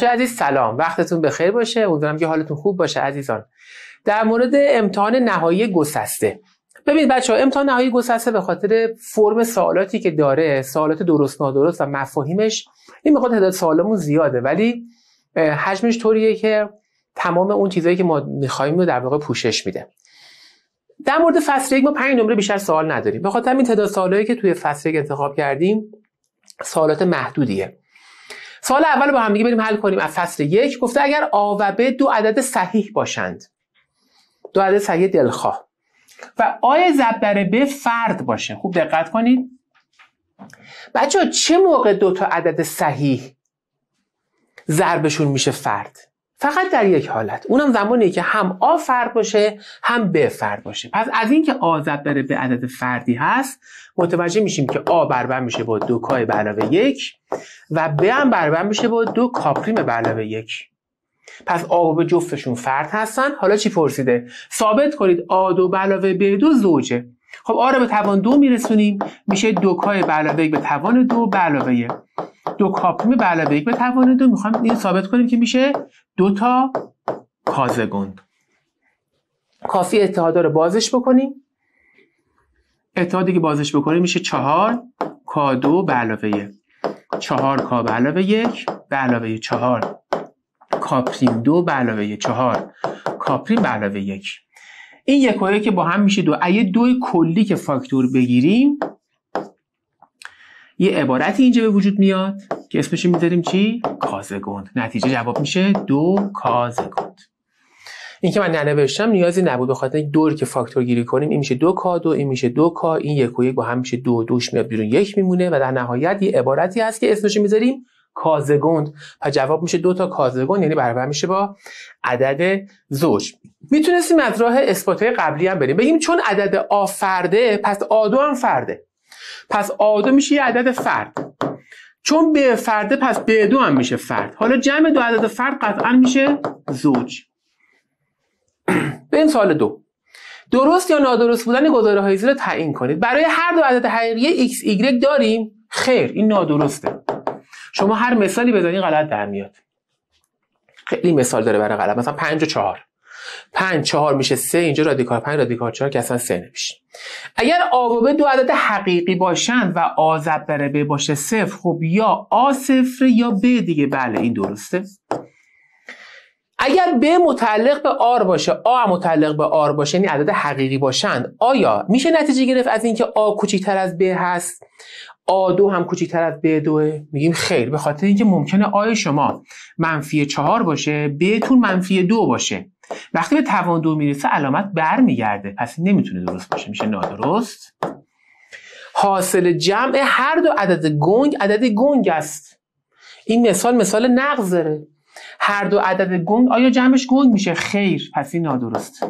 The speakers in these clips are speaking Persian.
بچه عزیز سلام. وقتتون بخیر باشه. امیدوارم که حالتون خوب باشه عزیزان. در مورد امتحان نهایی گسسته. ببینید بچه ها امتحان نهایی گسسته به خاطر فرم سوالاتی که داره سوالات درست نادرست و مفاهیمش. این می‌خواد تعداد سوالمون زیاده. ولی حجمش طوریه که تمام اون چیزایی که ما می‌خوایم رو در واقع پوشش میده. در مورد فصل یک ما 5 نمره بیشتر سوال نداریم. به خاطر این تعداد سوالایی که توی فصل یک انتخاب کردیم سوالات محدودیه. سوال اول با هم دیگه بریم حل کنیم. از فصل یک گفته اگر آ و ب دو عدد صحیح باشند. دو عدد صحیح دلخواه. و آی ضرب ب فرد باشه. خوب دقت کنید. بچه چه موقع دو تا عدد صحیح ضربشون میشه فرد؟ فقط در یک حالت. اونم زمانی که هم آ فرد باشه هم ب فرد باشه. پس از اینکه آ ضرب به عدد فردی هست متوجه میشیم که آ برابر میشه با دو کای به علاوه یک و ب هم برابر میشه با دو کاپریم به علاوه یک. پس آ و جفتشون فرد هستن. حالا چی پرسیده؟ ثابت کنید آ دو به علاوه ب دو زوجه. خب آ رو به توان دو میرسونیم. میشه دو کای به علاوه یک به توان دو به علاوه دو کاپریم به علاوه یک به توان دو می‌خوایم این ثابت کنیم که میشه دو تا کازگوند کافی اتحادا رو بازش بکنیم. اتحادی که بازش بکنیم میشه چهار کا دو به علاوه یک. چهار کا به علاوه یک به علاوه چهار کاپریم دو به علاوه چهار کاپریم به علاوه یک. این یک که با هم میشه دو. اگه دوی کلی که فاکتور بگیریم یه عبارتی اینجا به وجود میاد که اسمش می‌ذاریم چی؟ کازگوند نتیجه جواب میشه دو کازگوند این که من ننوشتم نیازی نبود به خاطر دور که فاکتور گیری کنیم این میشه دو کا دو این میشه دو کا این یک و یک با هم میشه دو دوش میاد بیرون یک میمونه و در نهایت یه عبارتی هست که اسمش می‌ذاریم کازگوند و جواب میشه دو تا کازگوند یعنی برابر میشه با عدد زوج. می‌تونستیم از راه اثبات قبلی هم بریم. بگیم چون عدد آ فرده پس آ دو هم فرده. پس آ دو میشه یه عدد فرد. چون به فرده پس به دو هم میشه فرد. حالا جمع دو عدد فرد قطعا میشه زوج. به این سال دو. درست یا نادرست بودن گزاره های زیر تعیین کنید. برای هر دو عدد حقیقی x y داریم. خیر این نادرسته. شما هر مثالی بزنید غلط در میاد. خیلی مثال داره برای غلط. مثلا 5 و 4 5 4 میشه 3 اینجا رادیکال 5 رادیکال 4 که اصلا 3 نمیشه. اگر آ و ب دو عدد حقیقی باشند و آ ضرب بر ب باشه صفر خب یا آ صفر یا ب دیگه. بله این درسته. اگر ب متعلق به آر باشه آ متعلق به آر باشه یعنی عدد حقیقی باشند آیا میشه نتیجه گرفت از اینکه آ کوچکتر از ب هست آ دو هم کوچکتر از ب دوه میگیم خیر به خاطر اینکه ممکنه آی شما منفی چهار باشه ب تون منفی دو باشه. وقتی به توان دو می‌رسه علامت برمیگرده. پس نمی‌تونه درست باشه. میشه نادرست؟ حاصل جمع هر دو عدد گنگ عدد گنگ است. این مثال مثال نقض داره. هر دو عدد گنگ آیا جمعش گنگ میشه؟ خیر. پس این نادرست.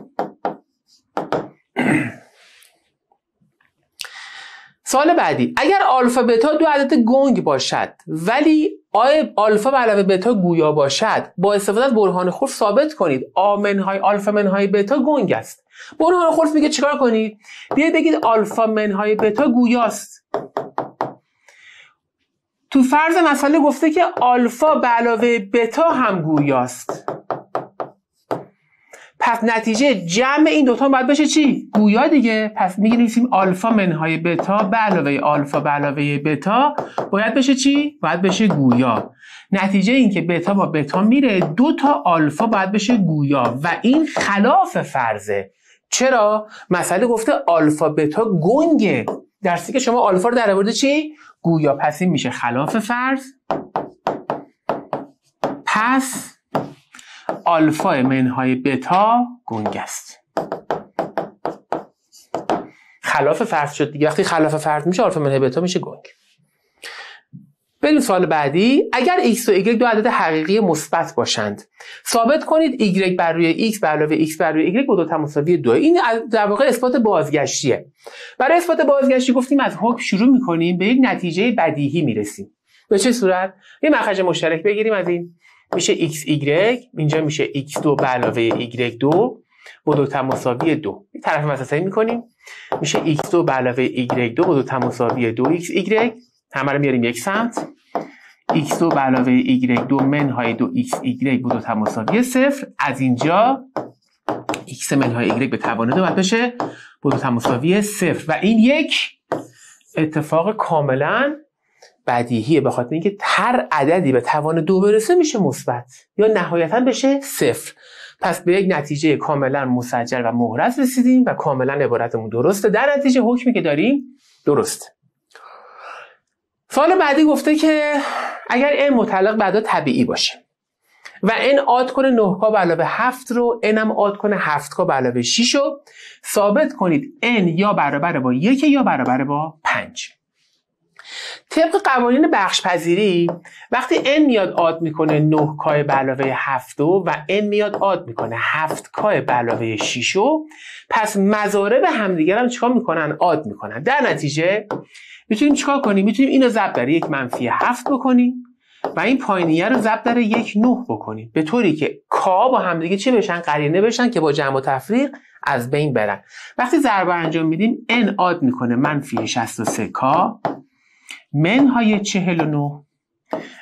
سال بعدی. اگر آلفا بتا دو عدد گنگ باشد ولی آیا آلفا به علاوه بتا گویا باشد. با استفاده از برهان خلف ثابت کنید. آ منهای آلفا منهای بتا گنگ است. برهان خلف میگه چیکار کنید بیاید بگید آلفا منهای بتا گویاست. تو فرض مسئله گفته که آلفا به علاوه بتا هم گویاست. پس نتیجه جمع این دوتا باید بشه چی؟ گویا دیگه پس میگه نویسیم آلفا منهای بتا به علاوه آلفا به علاوه بتا باید بشه چی؟ باید بشه گویا نتیجه این که بتا با بتا میره دو تا آلفا باید بشه گویا و این خلاف فرضه چرا؟ مسئله گفته آلفا بتا گنگه درستی که شما آلفا رو در آورده چی؟ گویا پس این میشه خلاف فرض پس آلفا منهای بتا گنگ است. خلاف فرض شد دیگه. وقتی خلاف فرض میشه آلفا منهای بتا میشه گنگ. بریم سوال بعدی. اگر x و y دو عدد حقیقی مثبت باشند ثابت کنید y بر روی x بر علاوه x بر روی y با دو دو. این در واقع اثبات بازگشتیه. برای اثبات بازگشتی گفتیم از حکم شروع می‌کنیم به یک نتیجه بدیهی می‌رسیم. به چه صورت؟ یه مخرج مشترک بگیریم از این. میشه x y اینجا میشه x2 به علاوه y2 با دو تماساوی دو. یک طرف مساسایی می‌کنیم میشه x2 به علاوه y2 با دو تماساوی 2 x y همه رو میاریم یک سمت. x2 به علاوه y2 منهای 2 xy بود و مساوی صفر. از اینجا x منهای y به توان دو باید بشه بود و مساوی صفر. و این یک اتفاق کاملا بدیهیه به خاطر اینکه هر عددی به توان دو برسه میشه مثبت. یا نهایتا بشه صفر. پس به یک نتیجه کاملا مسجل و مهرز رسیدیم و کاملا عبارتمون درسته. در نتیجه حکمی که داریم درست. سوال بعدی گفته که اگر n مطلق بعدا طبیعی باشه و n آد کنه 9 کا به علاوه 7 رو n هم آد کنه 7 کا به علاوه 6 رو ثابت کنید n یا برابر با 1 یا برابر با 5 طبق قوانین بخش پذیری وقتی n میاد آد می‌کنه 9 کای به علاوه 7 و n میاد آد می‌کنه 7 کای به علاوه 6 پس مضارب همدیگر هم چیکار می‌کنن؟ آد می‌کنن. در نتیجه می‌تونیم چیکار کنیم؟ می‌تونیم اینو ضرب در یک منفی 7 بکنیم و این پایینیه رو ضرب در یک 9 بکنیم. به طوری که کا با همدیگه چه بشن؟ قرینه بشن که با جمع و تفریق از بین برن. وقتی ضرب انجام میدیم n آد می‌کنه منفی 63 کا منهای 49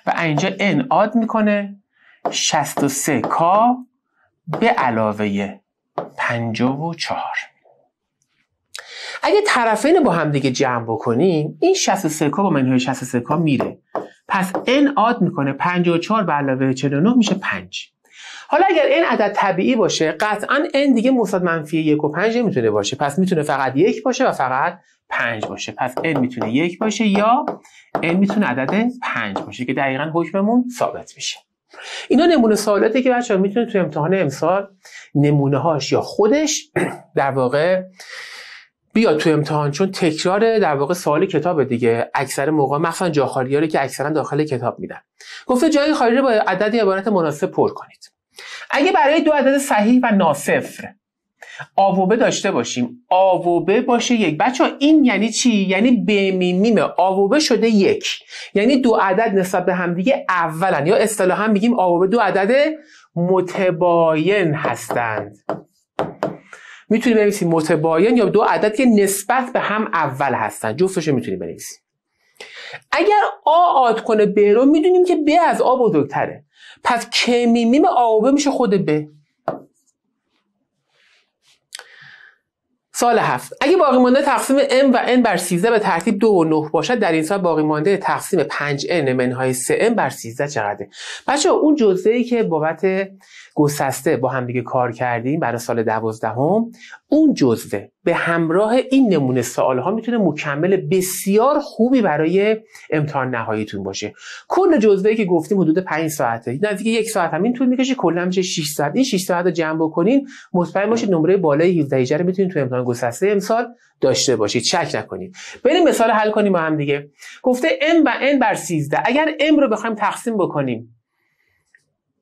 و اینجا n آد می‌کنه. 63 کا به علاوه 54 اگه طرفین با هم دیگه جمع بکنیم این 63 کا با منهای 63 کا میره. پس n آد می‌کنه. 54 به علاوه 49 میشه 5 حالا اگر n عدد طبیعی باشه قطعا n دیگه مثبت منفی 1 و 5 نمی‌تونه باشه. پس می‌تونه فقط یک باشه و فقط 5 باشه. پس n می‌تونه یک باشه یا n می‌تونه عدد 5 باشه که دقیقا حکممون ثابت میشه. اینا نمونه سوالاتی که بچه‌ها می‌تونه تو امتحان امسال نمونه هاش یا خودش در واقع بیاد تو امتحان چون تکرار در واقع سوال کتاب دیگه. اکثر موقع مخصوصا جا که اکثرا داخل کتاب میدن. گفته جای خالی رو با عددی عبارت مناسب پر کنید. اگه برای دو عدد صحیح و ناصفر آوبه داشته باشیم. آوبه باشه یک. بچه این یعنی چی؟ یعنی به میمیم آوبه شده یک. یعنی دو عدد نسبت به همدیگه اولن. یا اصطلاحا میگیم آوبه دو عدد متباین هستند. می‌تونیم بنویسیم متباین یا دو عدد که نسبت به هم اول هستن. جفتش می‌تونیم بنویسیم. اگر آ آد کنه ب رو می‌دونیم که ب از آ بزرگتره. پس کمیمیم آ میشه خود ب. سال هفت. اگه باقی مانده تقسیم m و n بر 13 به ترتیب 2 و 9 باشد در این سال باقی مانده تقسیم 5n منهای 3m بر 13 چقدره؟ بچه اون جزئی که بابت گسسته با هم دیگه کار کردیم برای سال دوازدهم اون جزوه به همراه این نمونه سوال ها می‌تونه مکمل بسیار خوبی برای امتحان نهاییتون باشه. کل جزوه که گفتیم حدود 5 ساعته. نزدیک یک ساعت همین طول می‌کشه کلا میشه 6 ساعت. این 6 ساعت رو جمع بکنین مطمئن باشید نمره بالای 17 رو می‌تونید تو امتحان گسسته امسال داشته باشید. شک نکنید بریم مثال حل کنیم با هم دیگه. گفته m و n بر 13 اگر m رو بخوایم تقسیم بکنیم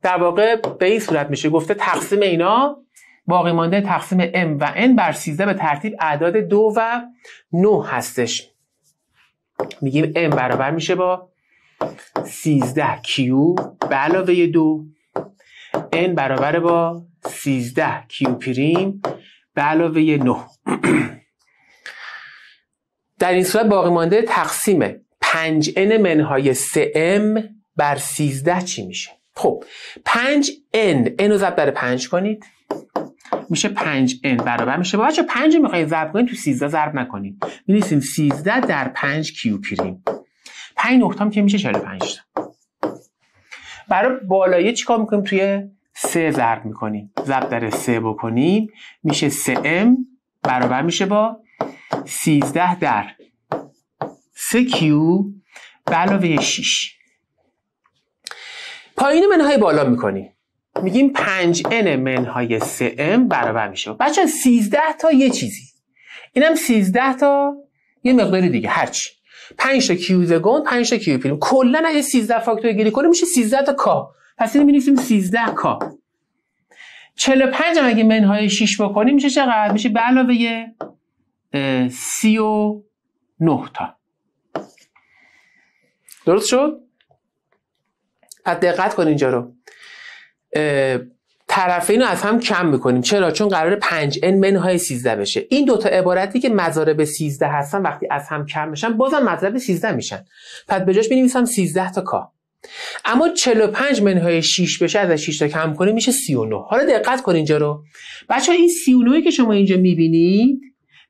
در واقع به این صورت میشه. گفته تقسیم اینا باقی مانده تقسیم m و n بر 13 به ترتیب اعداد دو و 9 هستش. میگیم m برابر میشه با 13 q به علاوه 2 n برابر با 13 q پریم به علاوه 9 در این صورت باقی مانده تقسیم 5 n منهای 3 m بر 13 چی میشه؟ خب 5 n n رو ضرب در 5 کنید. میشه 5 n برابر میشه. بچه 5 رو می‌خواید ضرب کنید تو 13 ضرب نکنید می‌نویسیم 13 در 5 کیو پریم 5 نقطه هم که میشه 45 برای بالایه چیکار می‌کنیم؟ توی 3 ضرب می‌کنیم. ضرب در 3 بکنیم میشه 3 m برابر میشه با 13 در 3 کیو به علاوه 6 پایین منهای بالا می‌کنیم. میگیم 5 n منهای 3 m برابر میشه. بچه 13 تا یه چیزی. اینم 13 تا یه مقداری دیگه هرچی 5 تا کیو زگون 5 تا کیو پریم کلا اگه 13 فاکتور گیری کنیم میشه 13 تا کا. پس اینو می‌نویسیم 13 کا. 45 هم اگه منهای 6 بکنیم میشه چقدر؟ میشه به علاوه 39 تا. درست شد؟ پس دقت کن اینجا رو. طرفین رو از هم کم می‌کنیم. چرا؟ چون قرار 5 n منهای 13 بشه. این دوتا عبارتی که مضارب 13 هستن وقتی از هم کم بشن بازم مضرب 13 میشن. پس به جاش بنویسم 13 تا کا اما 45 منهای 6 بشه از 6 تا کم کنیم میشه 39 حالا دقت کن اینجا رو. بچه این 39 که شما اینجا می‌بینید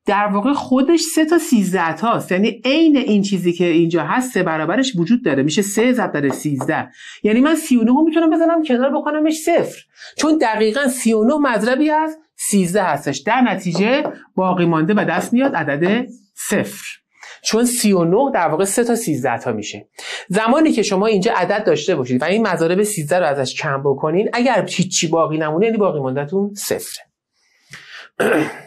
در واقع خودش 3 تا 13 تاست. یعنی عین این چیزی که اینجا هست سه برابرش وجود داره. میشه 3 ضرب در 13 یعنی من 39 رو می‌تونم بزنم کنار بکنمش صفر. چون دقیقا 39 مضربی از 13 هستش. در نتیجه باقی مانده و دست میاد عدد صفر. چون 39 در واقع 3 تا 13 تا میشه. زمانی که شما اینجا عدد داشته باشید و این مضارب 13 رو ازش کم بکنین اگر هیچی باقی نمونه یعنی باقی ماندهتون صفره.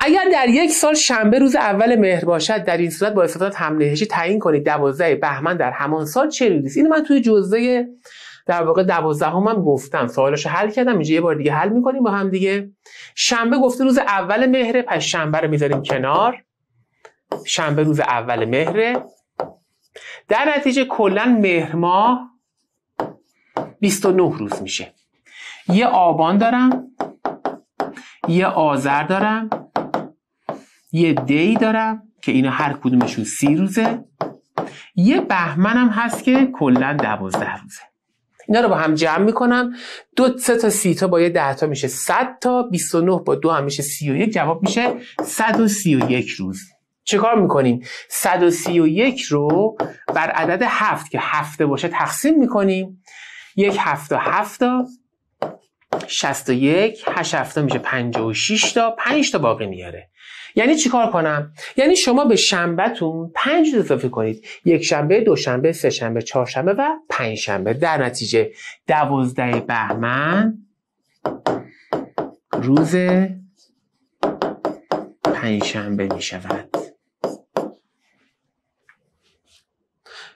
اگر در یک سال شنبه روز اول مهر باشد در این صورت با استفاده هم نهشی تعیین کنید. 12 بهمن در همان سال چه روزی اینو من توی جزوه در واقع 12 هم, هم گفتم. سوالش حل کردم. اینجا یه بار دیگه حل می‌کنیم با هم دیگه. شنبه گفته روز اول مهره پس شنبه رو می‌ذاریم کنار. شنبه روز اول مهره. در نتیجه کلا مهر ماه 29 روز میشه. یه آبان دارم یه آذر دارم یه دی دارم که اینا هر کدومشون سی روزه. یه بهمن هم هست که کلا دوازده روزه. اینا رو با هم جمع می‌کنم. دو سه تا سی تا با یه ده تا میشه 100 تا 29 با دو هم میشه 31 جواب میشه 131 روز. چه کار می‌کنیم 131 رو بر عدد هفت که هفته باشه تقسیم می‌کنیم. یک هفته هفته 61 8 هفته میشه 56 تا 5 تا باقی میاره. یعنی چیکار کنم؟ یعنی شما به شنبهتون 5 روز اضافه کنید. یک شنبه دو شنبه سه شنبه چهار شنبه و پنج شنبه. در نتیجه 12 بهمن روز پنج شنبه می شود.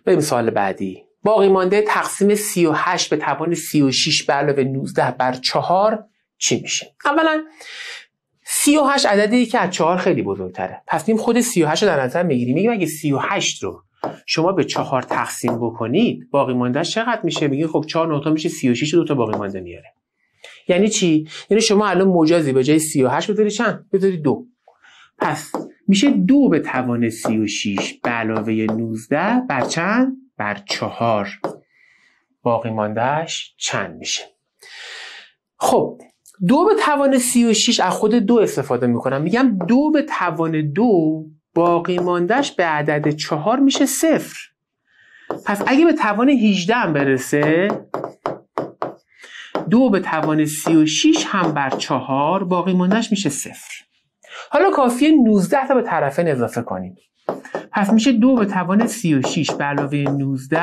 بریم سوال بعدی. باقی مانده تقسیم 38 به توان 36 به علاوه 19 بر 4 چی میشه؟ اولا 38 عددی که از 4 خیلی بزرگتره. پس نیم خود 38 رو در نظر می‌گیریم میگیم اگه 38 رو شما به 4 تقسیم بکنید باقی مانده چقدر میشه؟ میگیم خب 4 نقطه میشه 36 دو تا باقی مانده میاره. یعنی چی؟ یعنی شما الان مجازی به جای 38 بذاری چند؟ بذاری دو. پس میشه دو به توان 36 به علاوه 19 بر چند؟ بر چهار. باقی ماندهش چند میشه؟ خب دو به توان سی و شیش از خود دو استفاده می‌کنم. میگم دو به توان دو باقی ماندهش به عدد چهار میشه صفر. پس اگه به توان 18 هم برسه دو به توان سی و شیش هم بر چهار باقی ماندهش میشه صفر. حالا کافیه 19 تا به طرفین اضافه کنیم. پس میشه دو به توان 36 به علاوه 19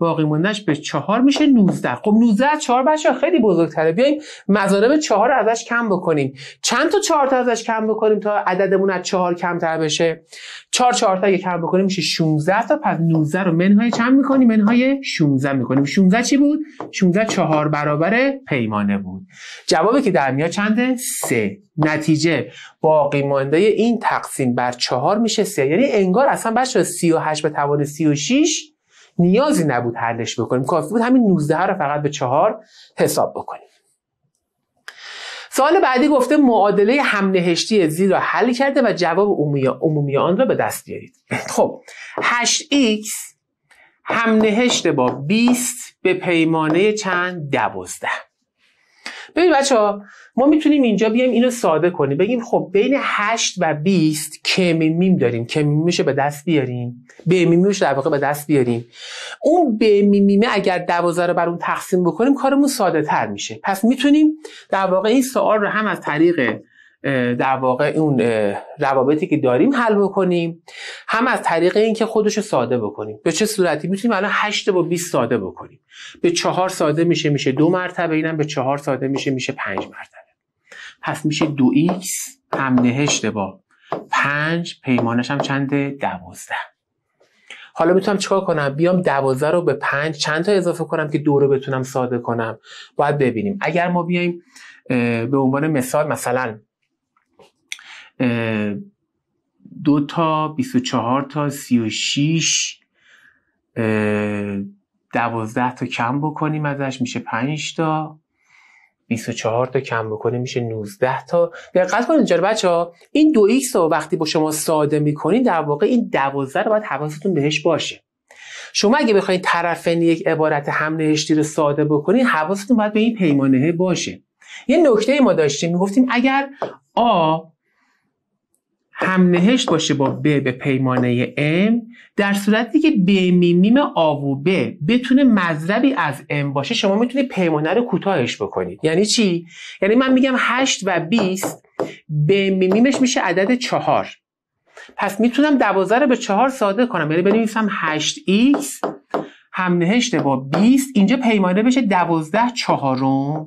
باقی موندهش به 4 میشه 19 خب 19 از 4 بچه خیلی بزرگتره. بیایم مضارب 4 رو ازش کم بکنیم. چند تا 4 تا ازش کم بکنیم تا عددمون از 4 کمتر بشه؟ 4 4 تا اگه کم بکنیم میشه 16 تا. پس 19 رو منهای چند می‌کنیم؟ منهای 16 می‌کنیم. 16 چی بود؟ 16 4 برابر پیمانه بود. جوابی که در میاد چنده؟ 3 نتیجه باقی مانده این تقسیم بر 4 میشه 3 یعنی انگار اصلا بچه 38 به توان 36 نیازی نبود حلش بکنیم. کافی بود همین 19 رو فقط به 4 حساب بکنیم. سوال بعدی گفته معادله هم نهشتی زیر را حل کرده و جواب عمومی, آن را به دست بیارید. خب 8x هم نهشت با 20 به پیمانه چند 12 ببین بچه ها ما می‌تونیم اینجا بیایم اینو ساده کنیم. بگیم خب بین 8 و 20 کمیمیم داریم. کمیمیشو به دست بیاریم. بمیمیشو در واقع به دست بیاریم. اون بمیمیمه اگر 12 رو بر اون تقسیم بکنیم کارمون ساده تر میشه. پس می‌تونیم در واقع این سوال رو هم از طریق در واقع اون روابطی که داریم حل بکنیم. هم از طریق اینکه خودش رو ساده بکنیم. به چه صورتی؟ می‌تونیم الان 8 با 20 ساده بکنیم. به چهار ساده میشه میشه دو مرتبه اینم به چهار ساده میشه میشه پنج مرتبه. پس میشه دو ایکس هم نهشت با پنج پیمانش هم چنده دوازده. حالا می‌تونم چیکار کنم؟ بیام دوازده رو به پنج چند تا اضافه کنم که دو رو بتونم ساده کنم؟ باید ببینیم. اگر ما بیایم به عنوان مثال مثلا دو تا 24 تا 36 دوازده تا کم بکنیم ازش میشه 5 تا. 24 تا کم بکنیم میشه 19 تا. دقت کنید اینجا بچه ها این دو ایکس رو وقتی با شما ساده می‌کنین در واقع این 12 رو باید حواستون بهش باشه. شما اگه بخواید طرفین یک عبارت هم نهشتی رو ساده بکنید حواستون باید به این پیمانه باشه. یه نکته ما داشتیم می‌گفتیم اگر آ هم نهشت باشه با ب به پیمانه ام در صورتی که ب میمیم آ و ب بتونه مذربی از ام باشه شما می‌تونید پیمانه رو کوتاهش بکنید. یعنی چی؟ یعنی من میگم 8 و 20 ب میم میمش میشه عدد چهار. پس می‌تونم 12 رو به چهار ساده کنم. یعنی بنویسم 8x هم نهشت با 20 اینجا پیمانه بشه 12 چهارم.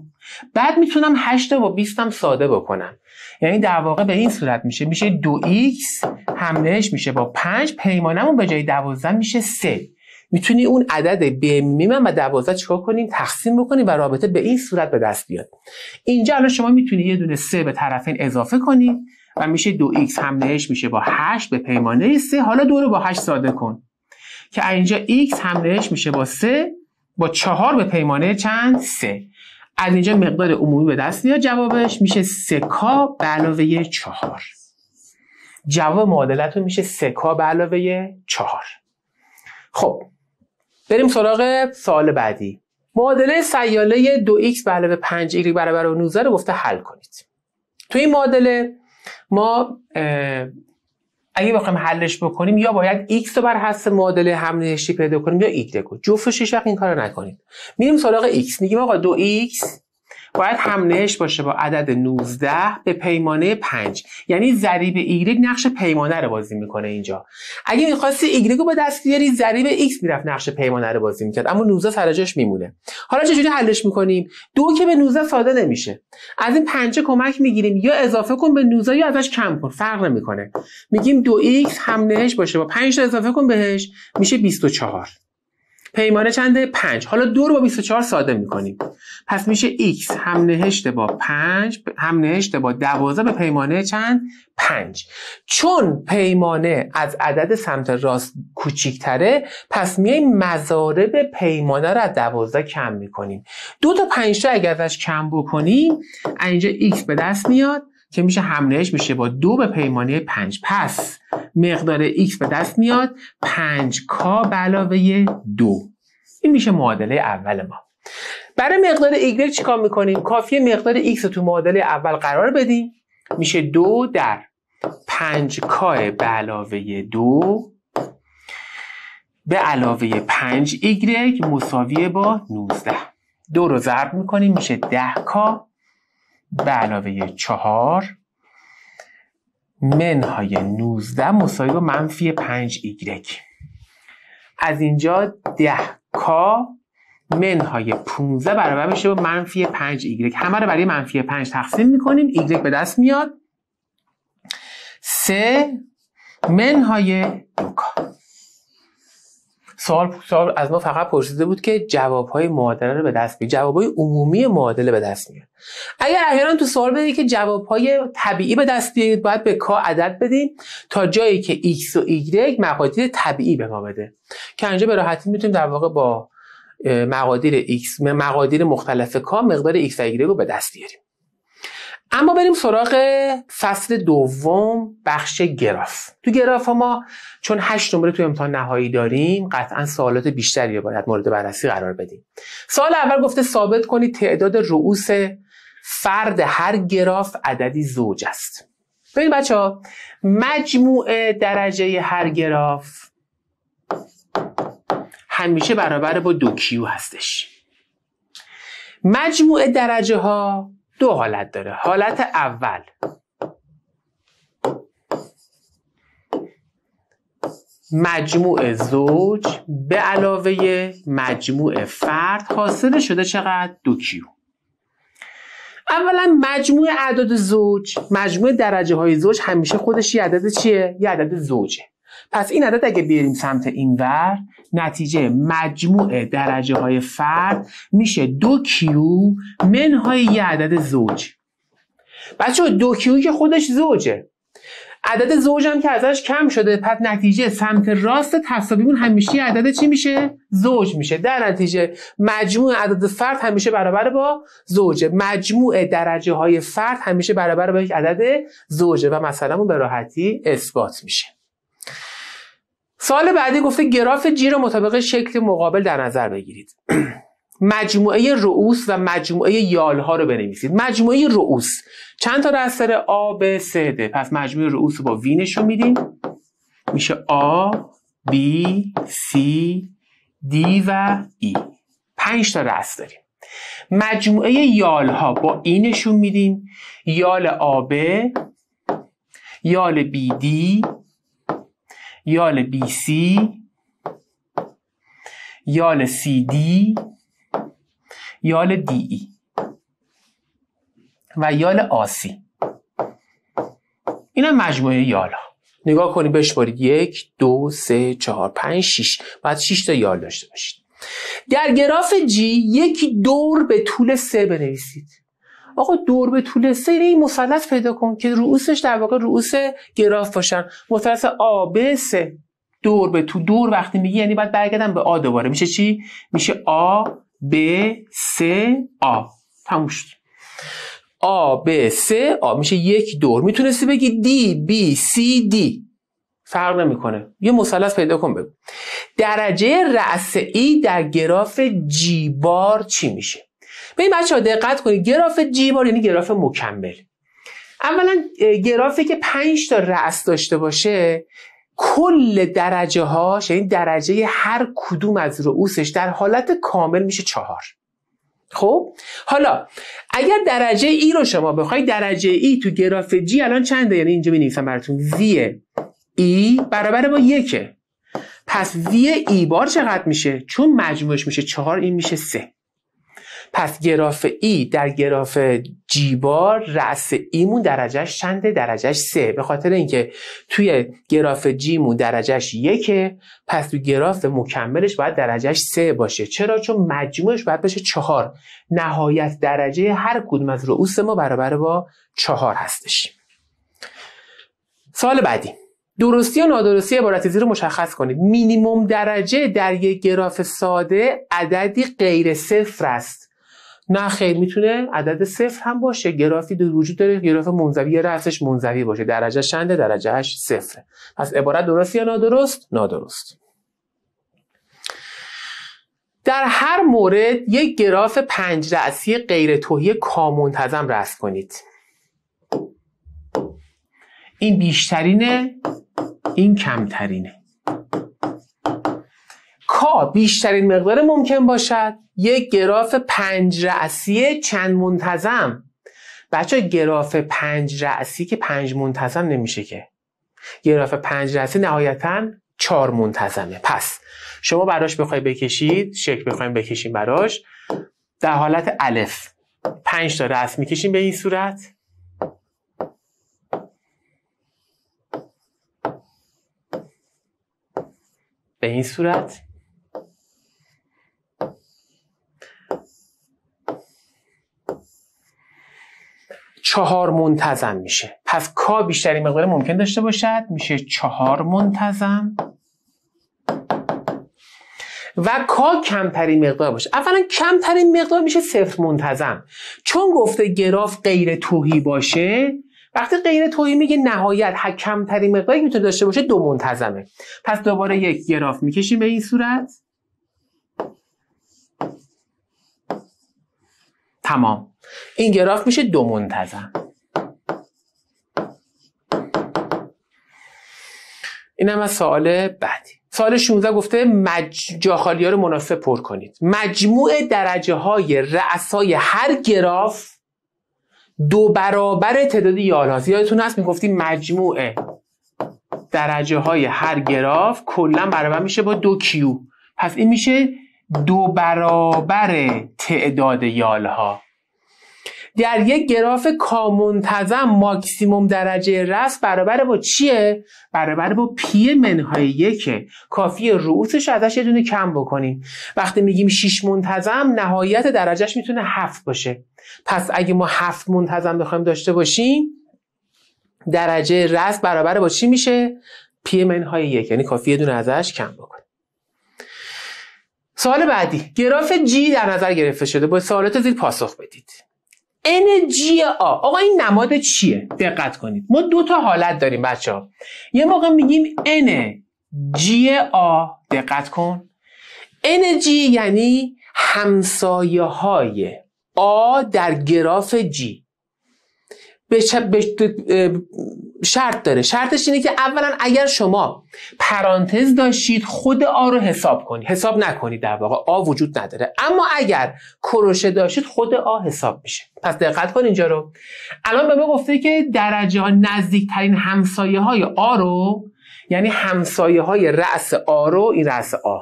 بعد می‌تونم 8 با 20 هم ساده بکنم. یعنی در واقع به این صورت میشه. میشه 2x هملهش میشه با 5 پیمانمون به جای 12 میشه 3 می‌تونی اون عدد به میمن و 12 چیکار کنیم؟ تقسیم بکنیم و رابطه به این صورت به دست بیاد. اینجا الان شما می‌تونی یه دونه 3 به طرفین اضافه کنی و میشه 2x هملهش میشه با 8 به پیمانه 3 حالا دو رو با 8 ساده کن. که اینجا x هملهش میشه با 3 با 4 به پیمانه چند؟ 3 از اینجا مقدار عمومی به دست میاد جوابش. میشه سکا به علاوه چهار. جواب معادلتون میشه سکا به علاوه چهار. خب بریم سراغ سوال بعدی. معادله سیاله 2x به علاوه 5 y برابر 19 رو گفته حل کنید. تو این معادله ما اگه بخوایم حلش بکنیم یا باید x رو بر حسب معادله هم نهشتی پیدا کنیم یا y رو. جفتش هیچ این کارو نکنید. میریم سراغ x. میگیم آقا 2x باید همنهش باشه با عدد 19 به پیمانه 5 یعنی ضریب ایگرگ نقش پیمانه رو بازی می‌کنه اینجا. اگه می‌خواستی ایگرگ رو به دست بیاری ضریب ایکس می‌رفت نقش پیمانه رو بازی می‌کرد. اما 19 سر جاش میمونه. حالا چجوری حلش می‌کنیم؟ دو که به 19 ساده نمیشه. از این پنجه کمک می‌گیریم. یا اضافه کن به 19 یا ازش کم کن. فرق نمی‌کنه. میگیم 2x هم نهشت باشه. با 5 تا اضافه کن بهش. میشه 24 پیمانه چنده؟ 5 حالا دو رو با 24 ساده می‌کنیم. پس میشه x هم نهشته با 5 هم نهشته با 12 به پیمانه چند؟ 5 چون پیمانه از عدد سمت راست کوچیکتره پس میایم مضارب پیمانه رو از 12 کم می‌کنیم. دو تا 5 تا اگر ازش کم بکنیم اینجا x به دست میاد. که میشه همنهش میشه با دو به پیمانه 5 پس مقدار x به دست میاد. 5k به علاوه دو. این میشه معادله اول ما. برای مقدار y چیکار می‌کنیم؟ کافیه مقدار x رو تو معادله اول قرار بدیم. میشه دو در 5k به علاوه دو به علاوه 5 y مساویه با 19 دو رو ضرب می‌کنیم. میشه 10k به علاوه 4 منهای 19 مساوی با منفی 5 y از اینجا 10 k منهای 15 برابر میشه با منفی 5 y همه رو برای منفی 5 تقسیم می‌کنیم y به دست میاد. 3 منهای 2 k. سوال, از ما فقط پرسیده بود که جوابهای معادله رو به دست بیارید جوابهای عمومی معادله به دست میاد. اگر احیانا تو سوال بدید که جوابهای طبیعی به دست بیارید باید به کا عدد بدیم تا جایی که x و y مقادیر طبیعی به ما بده. که اینجا به راحتی می‌تونیم در واقع با مقادیر x مقادیر مختلف کا مقدار x و y رو به دست بیاریم. اما بریم سراغ فصل دوم بخش گراف. تو گراف ما چون هشت نمره تو امتحان نهایی داریم قطعا سوالات بیشتری رو باید مورد بررسی قرار بدیم. سوال اول گفته ثابت کنید تعداد رؤوس فرد هر گراف عددی زوج است. ببین بچه ها مجموع درجه هر گراف همیشه برابر با دو کیو هستش. مجموع درجه ها دو حالت داره حالت اول مجموع زوج به علاوه مجموع فرد حاصل شده چقدر؟ دو کیو اولا مجموع اعداد زوج مجموع درجه های زوج همیشه خودش یه عدد چیه؟ یه عدد زوجه پس این عدد اگه بیاریم سمت اینور نتیجه مجموع درجه های فرد میشه دو کیو منهای یه عدد زوج. بچه دو کیو که خودش زوجه. عدد زوج هم که ازش کم شده پس نتیجه سمت راست تصابیمون همیشه عدد چی میشه؟ زوج میشه. در نتیجه مجموع عدد فرد همیشه برابر با زوجه. مجموع درجه های فرد همیشه برابر با یک عدد زوجه و مثلا به راحتی اثبات میشه. سال بعدی گفته گراف جی رو مطابق شکل مقابل در نظر بگیرید. مجموعه رؤوس و مجموعه یالها رو بنویسید. مجموعه رؤوس. چند تا داره A B C D پس مجموعه رؤوس رو با وی نشون میدیم. میشه A B C D و E. پنج تا رأس داریم. مجموعه یالها با ای نشون میدیم. یال آب یال دی یال بی سی یال سی دی یال دی ای و یال آسی این هم مجموعه یال ها نگاه کنید بشمارید. یک دو سه چهار پنج شیش. بعد شیش تا یال داشته باشید. در گراف جی یک دور به طول سه بنویسید. آقا دور به طول سه این مثلث پیدا کن که رؤوسش در واقع رؤوس گراف باشن. مثلث آ ب سه دور به تو دور وقتی میگی یعنی باید برگردم به آ دوباره. میشه چی؟ میشه آ ب س آ. تموم شد. آ ب س آ. میشه یک دور. می‌تونستی بگی دی بی سی دی فرق نمی‌کنه. یه مثلث پیدا کن بگو. درجه رأس ای در گراف جی بار چی میشه؟ به این بچه ها دقت کنید. گراف جی بار یعنی گراف مکمل. اولا گرافی که 5 تا رأس داشته باشه کل درجه هاش یعنی درجه هر کدوم از رؤوسش در حالت کامل میشه چهار. خب؟ حالا اگر درجه ای رو شما بخوای درجه ای تو گراف جی الان چنده؟ یعنی اینجا می براتون. وی ای برابر با یکه. پس وی ای بار چقدر میشه؟ چون مجموعش میشه چهار این میشه سه. پس گراف ای در گراف جی بار رأس ایمون درجهش چنده؟ درجهش سه. به خاطر اینکه توی گراف جیمون درجهش یکه پس توی گراف مکملش باید درجهش سه باشه. چرا؟ چون مجموعش باید بشه چهار. نهایت درجه هر کدوم از رؤوس ما برابر با چهار هستش. سال بعدی. درستی یا نادرستی عبارت زیر مشخص کنید. مینیموم درجه در یک گراف ساده عددی غیر صفر است. نه خیر می‌تونه عدد صفر هم باشه. گرافی دو وجود داره. گراف منزوی رأسش منزوی باشه. درجه چنده؟ درجهش صفره. پس عبارت درست یا نادرست؟ نادرست. در هر مورد یک گراف پنج رأسی غیر توهی کامنتظم رسم کنید. این بیشترینه این کمترینه. کا بیشترین مقدار ممکن باشد یک گراف پنج رأسی چند منتظم. بچه گراف پنج رأسی که پنج منتظم نمیشه که. گراف پنج رأسی نهایتا چهار منتظمه. پس شما براش بخوای بکشید شکل بخوایم بکشیم براش. در حالت الف. پنج تا رأس می‌کشیم به این صورت. به این صورت. چهار منتظم میشه. پس کا بیشتری مقدار ممکن داشته باشد. میشه چهار منتظم. و کا کمترین مقدار باشه. اولا کمترین مقدار میشه صفر منتظم. چون گفته گراف غیر توهی باشه وقتی غیر توهی میگه نهایت هر کمترین مقداری می‌تونه داشته باشه دو منتظمه. پس دوباره یک گراف می‌کشیم به این صورت. تمام. این گراف میشه دو منتظم این هم از سوال بعدی سال 16 گفته مج... جاخالی ها رو مناسب پر کنید. مجموع درجه های رأسای هر گراف دو برابر تعداد یال هاست یادتون هست می‌گفتیم مجموع درجه های هر گراف کلا برابر میشه با دو کیو. پس این میشه دو برابر تعداد یال ها در یک گراف کامنتظم ماکسیموم درجه رس برابر با چیه؟ برابر با پی منهای یکه. کافیه رؤوسش ازش یه دونه کم بکنیم. وقتی میگیم 6 منتظم نهایت درجهش می‌تونه هفت باشه. پس اگه ما هفت منتظم بخوایم داشته باشیم درجه رأس برابر با چی میشه؟ پی منهای یک. یعنی کافیه یه دونه ازش کم بکنیم. سوال بعدی. گراف جی در نظر گرفته شده. با سوالات زیر پاسخ بدید. انرژی آ آقا این نماد چیه؟ دقت کنید. ما دو تا حالت داریم بچه ها یه موقع میگیم n جی آ دقت کن. انرژی یعنی همسایه های آ در گراف جی به شرط داره. شرطش اینه که اولا اگر شما پرانتز داشتید خود آ رو حساب کنید. حساب نکنید در واقع. آ وجود نداره. اما اگر کروشه داشتید خود آ حساب میشه. پس دقت کن اینجا رو. الان به ما گفته که درجه ها نزدیکترین همسایه های آ رو یعنی همسایه های رأس آ رو این رأس آ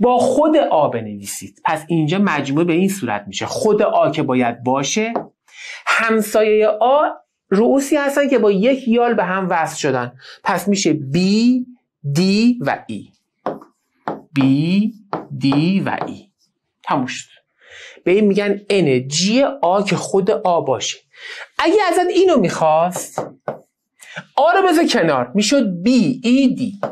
با خود آ بنویسید. پس اینجا مجموعه به این صورت میشه. خود آ که باید باشه همسایه آ رؤوسی هستن که با یک یال به هم وصل شدن. پس میشه B, D و E B, D و E تموم شد. به این میگن انرژی آ که خود آ باشه. اگه ازت اینو می‌خواست آ رو بذار کنار. می‌شد B, E, D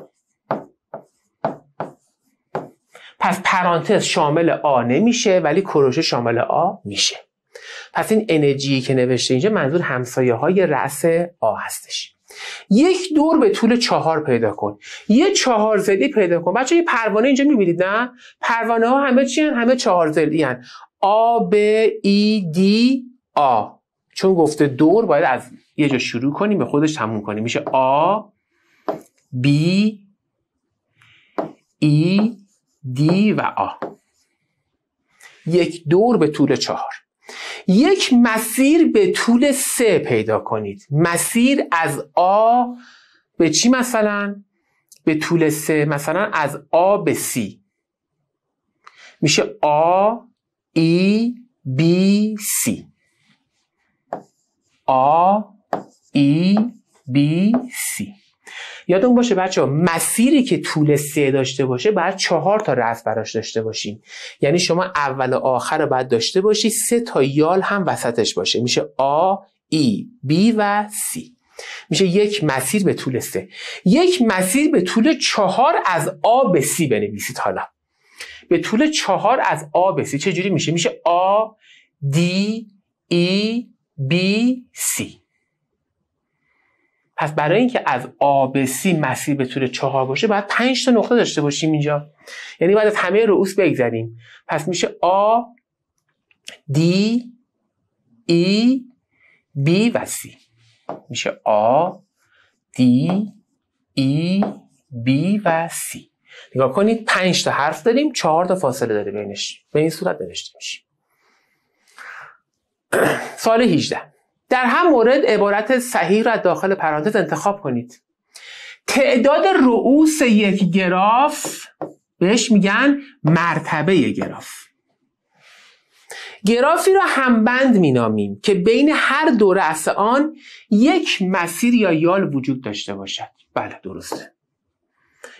پس پرانتز شامل آ نمیشه ولی کروشه شامل آ میشه. پس این انرژی که نوشته اینجا منظور همسایه های رأس آ هستش. یک دور به طول چهار پیدا کن. یه چهار زدی پیدا کن. بچه یه پروانه اینجا می‌بینید نه؟ پروانه ها همه چی؟ همه چهار زدی هن. آ ب ای دی آ. چون گفته دور باید از یه جا شروع کنیم به خودش تموم کنیم. میشه آ بی ای دی و آ. یک دور به طول چهار. یک مسیر به طول سه پیدا کنید. مسیر از آ به چی مثلا؟ به طول سه مثلا از آ به سی. میشه آ ای بی سی. آ ای بی سی. یادون باشه بچه ها مسیری که طول سه داشته باشه باید چهار تا رأس براش داشته باشیم یعنی شما اول و آخر رو باید داشته باشی سه تا یال هم وسطش باشه. میشه آ ای بی و سی. میشه یک مسیر به طول سه. یک مسیر به طول چهار از آ به سی بنویسید حالا. به طول چهار از آ به سی چجوری میشه؟ میشه آ دی ای بی سی. پس برای اینکه از آ به سی مسیر به طول چهار باشه باید پنج تا نقطه داشته باشیم اینجا. یعنی باید از همه رؤوس بگذریم. پس میشه آ دی ای بی و سی. میشه آ دی ای بی و سی. نگاه کنید پنج تا حرف داریم چهار تا فاصله داره بینش به این صورت نوشته میشیم سال 18 در هم مورد عبارت صحیح را داخل پرانتز انتخاب کنید. تعداد رؤوس یک گراف بهش میگن مرتبه گراف. گرافی را همبند مینامیم که بین هر دو رأس آن یک مسیر یا یال وجود داشته باشد. بله درسته.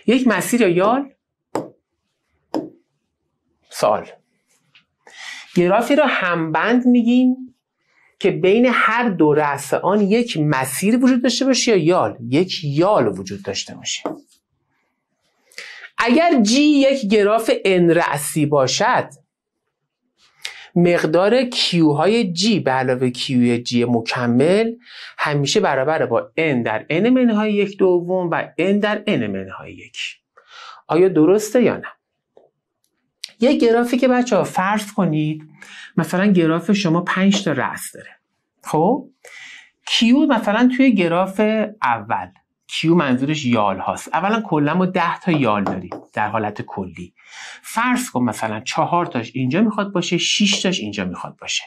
یک مسیر یا یال؟ سال گرافی را همبند میگیم که بین هر دو رأس آن یک مسیر وجود داشته باشه یا یال یک یال وجود داشته باشه اگر G یک گراف n رأسی باشد مقدار Q های G به علاوه Q G مکمل همیشه برابر با N در N منهای یک دوم و N در N منهای یک آیا درسته یا نه؟ یک گرافی که بچه ها فرض کنید مثلا گراف شما 5 تا رأس داره. خب؟ کیو مثلا توی گراف اول. کیو منظورش یال هاست. اولا کلا ما 10 تا یال داریم در حالت کلی. فرض کن مثلا چهار تاش اینجا می‌خواد باشه 6 تاش اینجا می‌خواد باشه.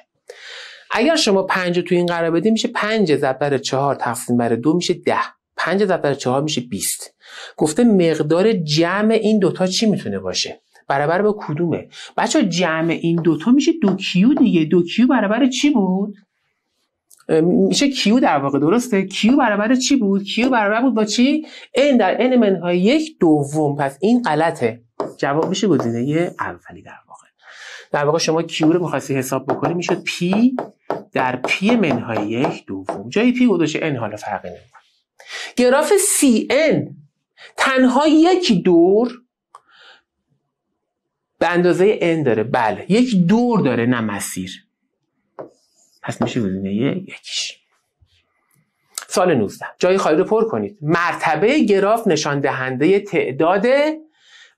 اگر شما 5 رو تو این قرار بدیم میشه 5 ضرب بر 4 تقسیم بر 2 میشه 10 5 ضرب بر 4 میشه 20 گفته مقدار جمع این دوتا چی می‌تونه باشه؟ برابر با کدومه؟ بچه‌ها جمع این دوتا میشه دو کیو دیگه. دو کیو برابر چی بود؟ میشه کیو در واقع درسته؟ کیو برابر چی بود؟ کیو برابر بود با چی؟ N در n منهای یک دوم. پس این غلطه. جواب میشه گزینه اولی در واقع. در واقع شما کیو رو می‌خواستی حساب بکنی می‌شد p در p منهای یک دوم. جای p گذاشته n حالا فرقی نمی‌کنه. گراف cn تنها یک دور به اندازه n داره. بله. یک دور داره نه مسیر. پس میشه گزینه یکیش. سال 19 جای خالی رو پر کنید. مرتبه گراف نشان دهنده تعداد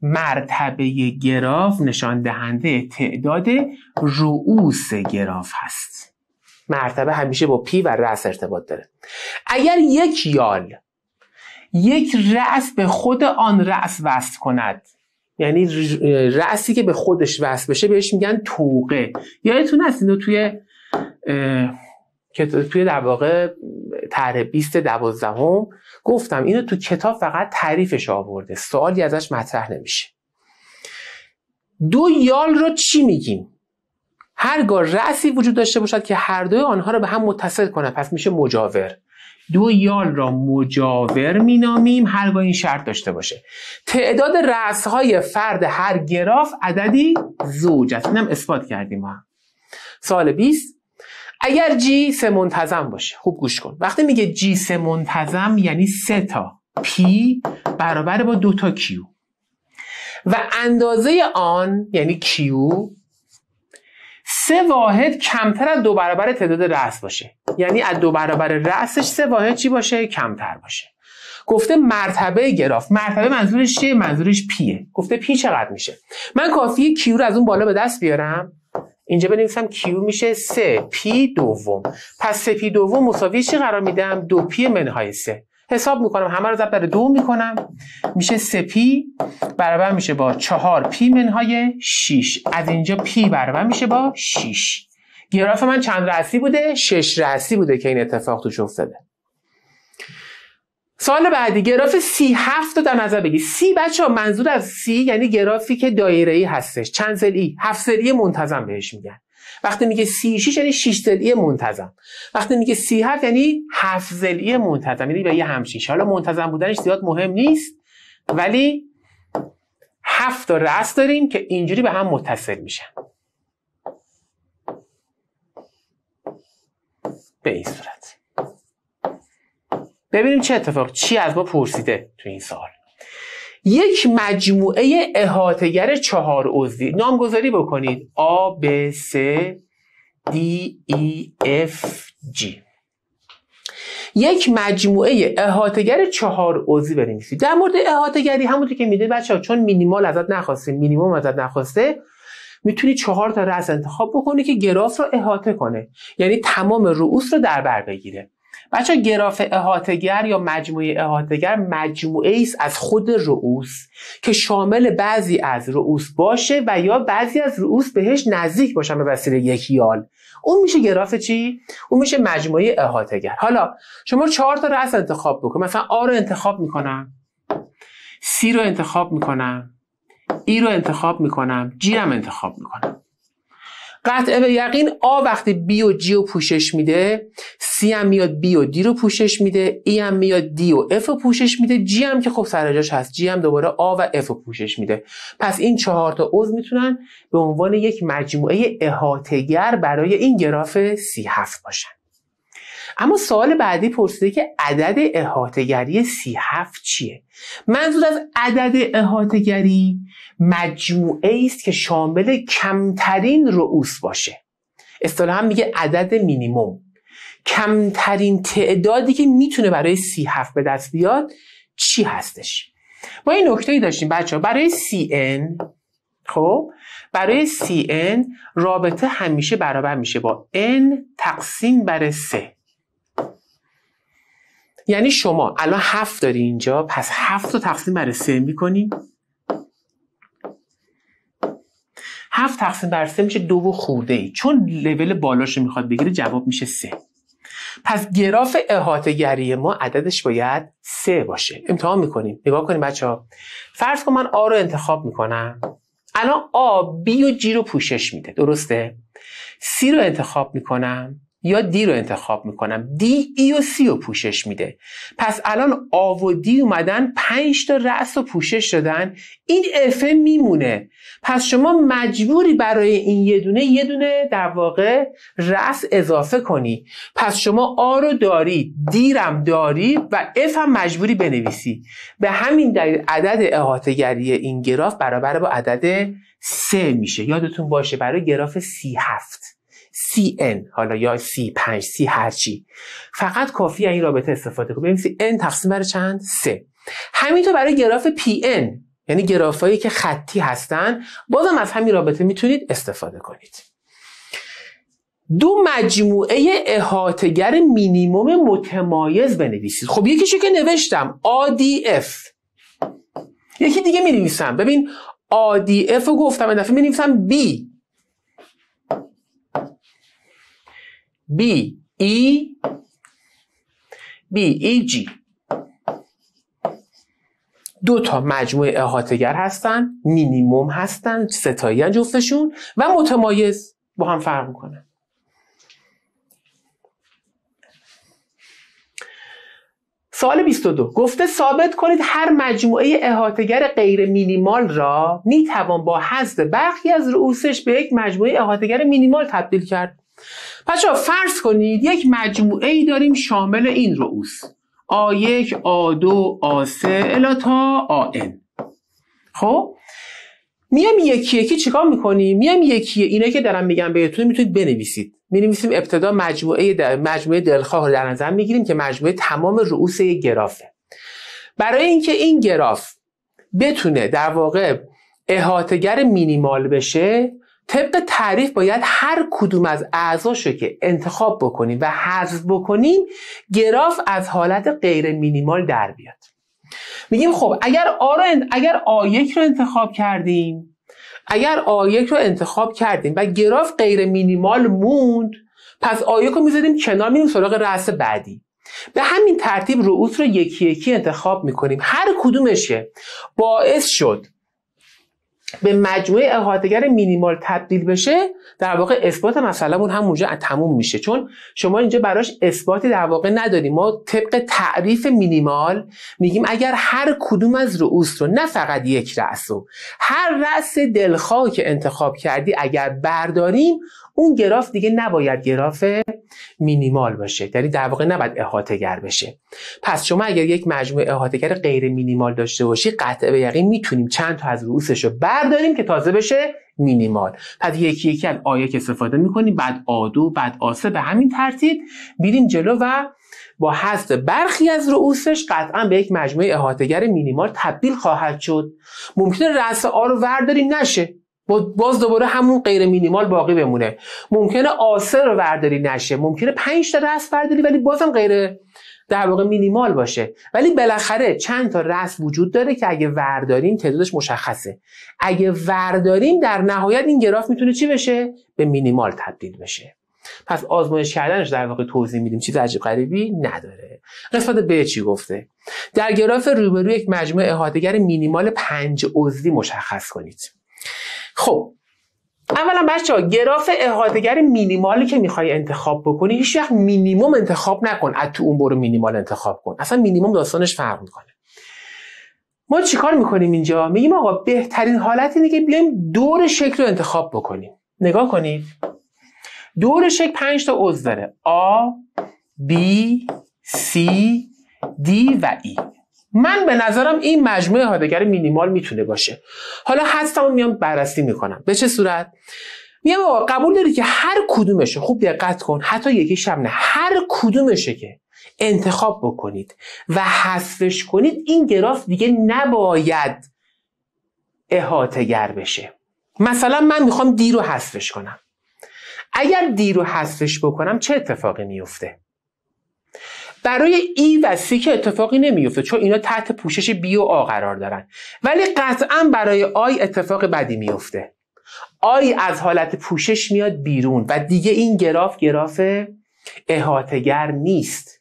مرتبه گراف نشان دهنده تعداد رؤوس گراف هست. مرتبه همیشه با پی و رأس ارتباط داره. اگر یک یال یک رأس به خود آن رأس وصل کند یعنی رأسی که به خودش وصل بشه بهش میگن توقه یادتون هست اینو توی که توی در واقع طرح 20 دوازدهم گفتم اینو تو کتاب فقط تعریفش آورده. سوالی ازش مطرح نمیشه. دو یال رو چی میگیم؟ هرگاه رأسی وجود داشته باشد که هر دوی آنها رو به هم متصل کنه پس میشه مجاور. دو یال را مجاور مینامیم هرگاه این شرط داشته باشه. تعداد های فرد هر گراف عددی زوج است. اینم اثبات کردیم ما. سوال 20 اگر جی سه منتظم باشه خوب گوش کن. وقتی میگه جی سه منتظم یعنی سه تا. پی برابر با دو تا کیو و اندازه آن یعنی کیو سه واحد کمتر از دو برابر تعداد رأس باشه. یعنی از دو برابر رأسش سه واحد چی باشه؟ کمتر باشه. گفته مرتبه گراف مرتبه منظورش چیه؟ منظورش پیه گفته پی چقدر میشه؟ من کافیه کیو رو از اون بالا به دست بیارم. اینجا بنویسم کیو میشه 3 پی دوم. پس 3 پی دوم مساوی چی قرار میدم؟ دو پی منهای 3 حساب می‌کنم. همه رو ضرب دو می‌کنم. میشه 3 پی برابر میشه با 4 پی منهای 6 از اینجا پی برابر میشه با 6 گراف من چند رأسی بوده؟ 6 رأسی بوده که این اتفاق توش افتاده. سوال بعدی گراف سی هفت رو در نظر بگیر. سی بچه ها منظور از سی یعنی گرافی که دایره ای هستش. چند ضلعی هفت ضلعی منتظم بهش میگن. وقتی میگه سی شیش یعنی شیش ضلعی منتظم. وقتی میگه سی هفت یعنی هفت ضلعی منتظم. یعنی به یه همچین شی حالا منتظم بودنش زیاد مهم نیست ولی هفت تا رأس داریم که اینجوری به هم متصل میشن. به این صورت ببینیم چه اتفاق چی از ما پرسیده تو این سال. یک مجموعه احاتگر چهار عضوی. نامگذاری بکنید. A B C D E F G. یک مجموعه احاتگر چهار عضوی بنویسید. در مورد احاتگری همونطور که می‌دونید بچه‌ها چون مینیمال ازت نخواسته مینیمم ازت نخواسته می‌تونی چهار تا رأس انتخاب بکنی که گراف رو احاطه کنه. یعنی تمام رؤوس رو در بر بگیره. بچه گراف احاتگر یا مجموعه احاتگر مجموعه است از خود رؤوس که شامل بعضی از رؤوس باشه و یا بعضی از رؤوس بهش نزدیک باشن به وسیله یک یال. اون میشه گراف چی؟ اون میشه مجموعه احاتگر حالا شما چهار تا رأس انتخاب بکن. مثلا آ رو انتخاب می‌کنم. سی رو انتخاب می‌کنم. ای رو انتخاب می‌کنم جی هم انتخاب می‌کنم. قطع به یقین آ وقتی بی و جی رو پوشش میده سی هم میاد بی و دی رو پوشش میده ای هم میاد دی و اف رو پوشش میده جی هم که خب سرجاش هست جی هم دوباره آ و اف رو پوشش میده. پس این چهار تا عضو می‌تونن به عنوان یک مجموعه احاطه‌گر برای این گراف سی هفت باشن. اما سوال بعدی پرسیده که عدد احاطه‌گری سی هفت چیه؟ منظور از عدد احاتگری مجموعه است که شامل کمترین رؤوس باشه. اصطلاحا میگه عدد مینیموم. کمترین تعدادی که می‌تونه برای سی هفت به دست بیاد چی هستش؟ ما این نکته ای داشتیم بچه ها برای CN خب؟ برای CN رابطه همیشه برابر میشه با N تقسیم بر 3 یعنی شما الان هفت داری اینجا پس هفت رو تقسیم بر سه می‌کنی. هفت تقسیم بر سه میشه دو و خورده ای. چون لول بالاش می‌خواد بگیره جواب میشه سه. پس گراف احاطه ما عددش باید سه باشه. امتحان می‌کنیم. نگاه کنیم بچه ها فرض کن من آ رو انتخاب می‌کنم. الان آ بی و جی رو پوشش میده. درسته؟ سی رو انتخاب می‌کنم. یا دی رو انتخاب می‌کنم. دی ای و سی رو پوشش میده. پس الان آ و دی اومدن پنج تا رأس رو پوشش دادن. این اف میمونه. پس شما مجبوری برای این یه دونه یه دونه در واقع رأس اضافه کنی. پس شما آ رو داری دی رم داری و اف هم مجبوری بنویسی. به همین دلیل عدد احاطه‌گری این گراف برابر با عدد سه میشه. یادتون باشه برای گراف سی هفت. Cn حالا یا c5 c هرچی فقط کافی این رابطه استفاده کنیم. ببینیم n تقسیم بر چند؟ 3 همینطور برای گراف pn یعنی گرافایی که خطی هستن بازم از همین رابطه می‌تونید استفاده کنید. دو مجموعه احاتگر مینیموم متمایز بنویسید. خب یکیشو که نوشتم ADF یکی دیگه می نویسم ببین ADF رو گفتم این دفعه می نویسم B. B E B E G. دو تا مجموعه احاتگر هستن مینیموم هستن ستایی جفتشون و متمایز با هم فرق می‌کنن. سوال 22 گفته ثابت کنید هر مجموعه احاتگر غیر مینیمال را می توان با حذف برخی از رؤوسش به یک مجموعه احاتگر مینیمال تبدیل کرد. بچه فرض کنید یک مجموعه ای داریم شامل این رؤوس. A1 A2 A3 الا تا AN خب؟ میام یکی یکی چیکار می‌کنیم؟ میام یکی اینا که دارم میگم بهتون می‌تونید بنویسید. می‌نویسیم ابتدا مجموعه در مجموعه دلخواه رو در نظر می‌گیریم که مجموعه تمام رؤوس یک گرافه. برای اینکه این گراف بتونه در واقع احاتگر مینیمال بشه طبق تعریف باید هر کدوم از اعضاشو که انتخاب بکنیم و حذف بکنیم گراف از حالت غیر مینیمال در بیاد. میگیم خب اگر آ رو اگر آ1 رو انتخاب کردیم اگر آیک رو انتخاب کردیم و گراف غیر مینیمال موند پس آیک رو می‌ذاریم کنار میریم سراغ رأس بعدی. به همین ترتیب رؤوس رو یکی یکی انتخاب می‌کنیم. هر کدومشه باعث شد به مجموعه احاتگر مینیمال تبدیل بشه در واقع اثبات مسئلهمون همونجا تموم میشه. چون شما اینجا براش اثباتی در واقع نداریم. ما طبق تعریف مینیمال میگیم اگر هر کدوم از رؤوس رو نه فقط یک رأس رو هر رأس دلخواه که انتخاب کردی اگر برداریم اون گراف دیگه نباید گراف مینیمال باشه. یعنی در واقع نباید احاطه گر بشه. پس شما اگر یک مجموعه احاطه گر غیر مینیمال داشته باشی قطع به یقین می‌تونیم چند تا از رؤوسش رو برداریم که تازه بشه مینیمال. پس یکی یکی از آیک استفاده می‌کنیم بعد آدو بعد آسه به همین ترتیب میریم جلو و با حذف برخی از رؤوسش قطعا به یک مجموعه احاطهگر مینیمال تبدیل خواهد شد. ممکنه رأس آ رو ورداریم نشه. باز دوباره همون غیر مینیمال باقی بمونه. ممکنه آسر ورداری نشه. ممکنه 5 تا رس برداری ولی بازم غیر در واقع مینیمال باشه. ولی بالاخره چند تا رس وجود داره که اگه ورداریم تعدادش مشخصه. اگه ورداریم در نهایت این گراف می‌تونه چی بشه؟ به مینیمال تبدیل بشه. پس آزمایش کردنش در واقع توضیح میدیم. چیز عجیب غریبی نداره. قسمت ب چی گفته؟ در گراف روبرو یک مجموعه احاتهگر مینیمال پنج عضوی مشخص کنید. خب اولا بچه ها گراف احاطهگر مینیمالی که می‌خوای انتخاب بکنی هیچ وقت مینیموم انتخاب نکن. از تو اون برو مینیمال انتخاب کن. اصلا مینیموم داستانش فرق می‌کنه. ما چیکار می‌کنیم اینجا؟ میگیم آقا بهترین حالت اینه که بیایم دور شکل رو انتخاب بکنیم. نگاه کنید. دور شکل 5 تا عضو داره. A B C D و E. من به نظرم این مجموعه هادگر مینیمال می‌تونه باشه. حالا هستم میام بررسی می‌کنم. به چه صورت؟ میام آقا قبول داری که هر کدومشه خوب دقت کن حتی یکی نه هر کدومشه که انتخاب بکنید و حذفش کنید این گراف دیگه نباید احاطه بشه. مثلا من می‌خوام دی رو حذفش کنم. اگر دی رو حذفش بکنم چه اتفاقی میفته؟ برای ای و سی که اتفاقی نمیفته چون اینا تحت پوشش بی و آ قرار دارن. ولی قطعا برای آی اتفاق بدی میفته آی از حالت پوشش میاد بیرون و دیگه این گراف گراف احاتگر نیست.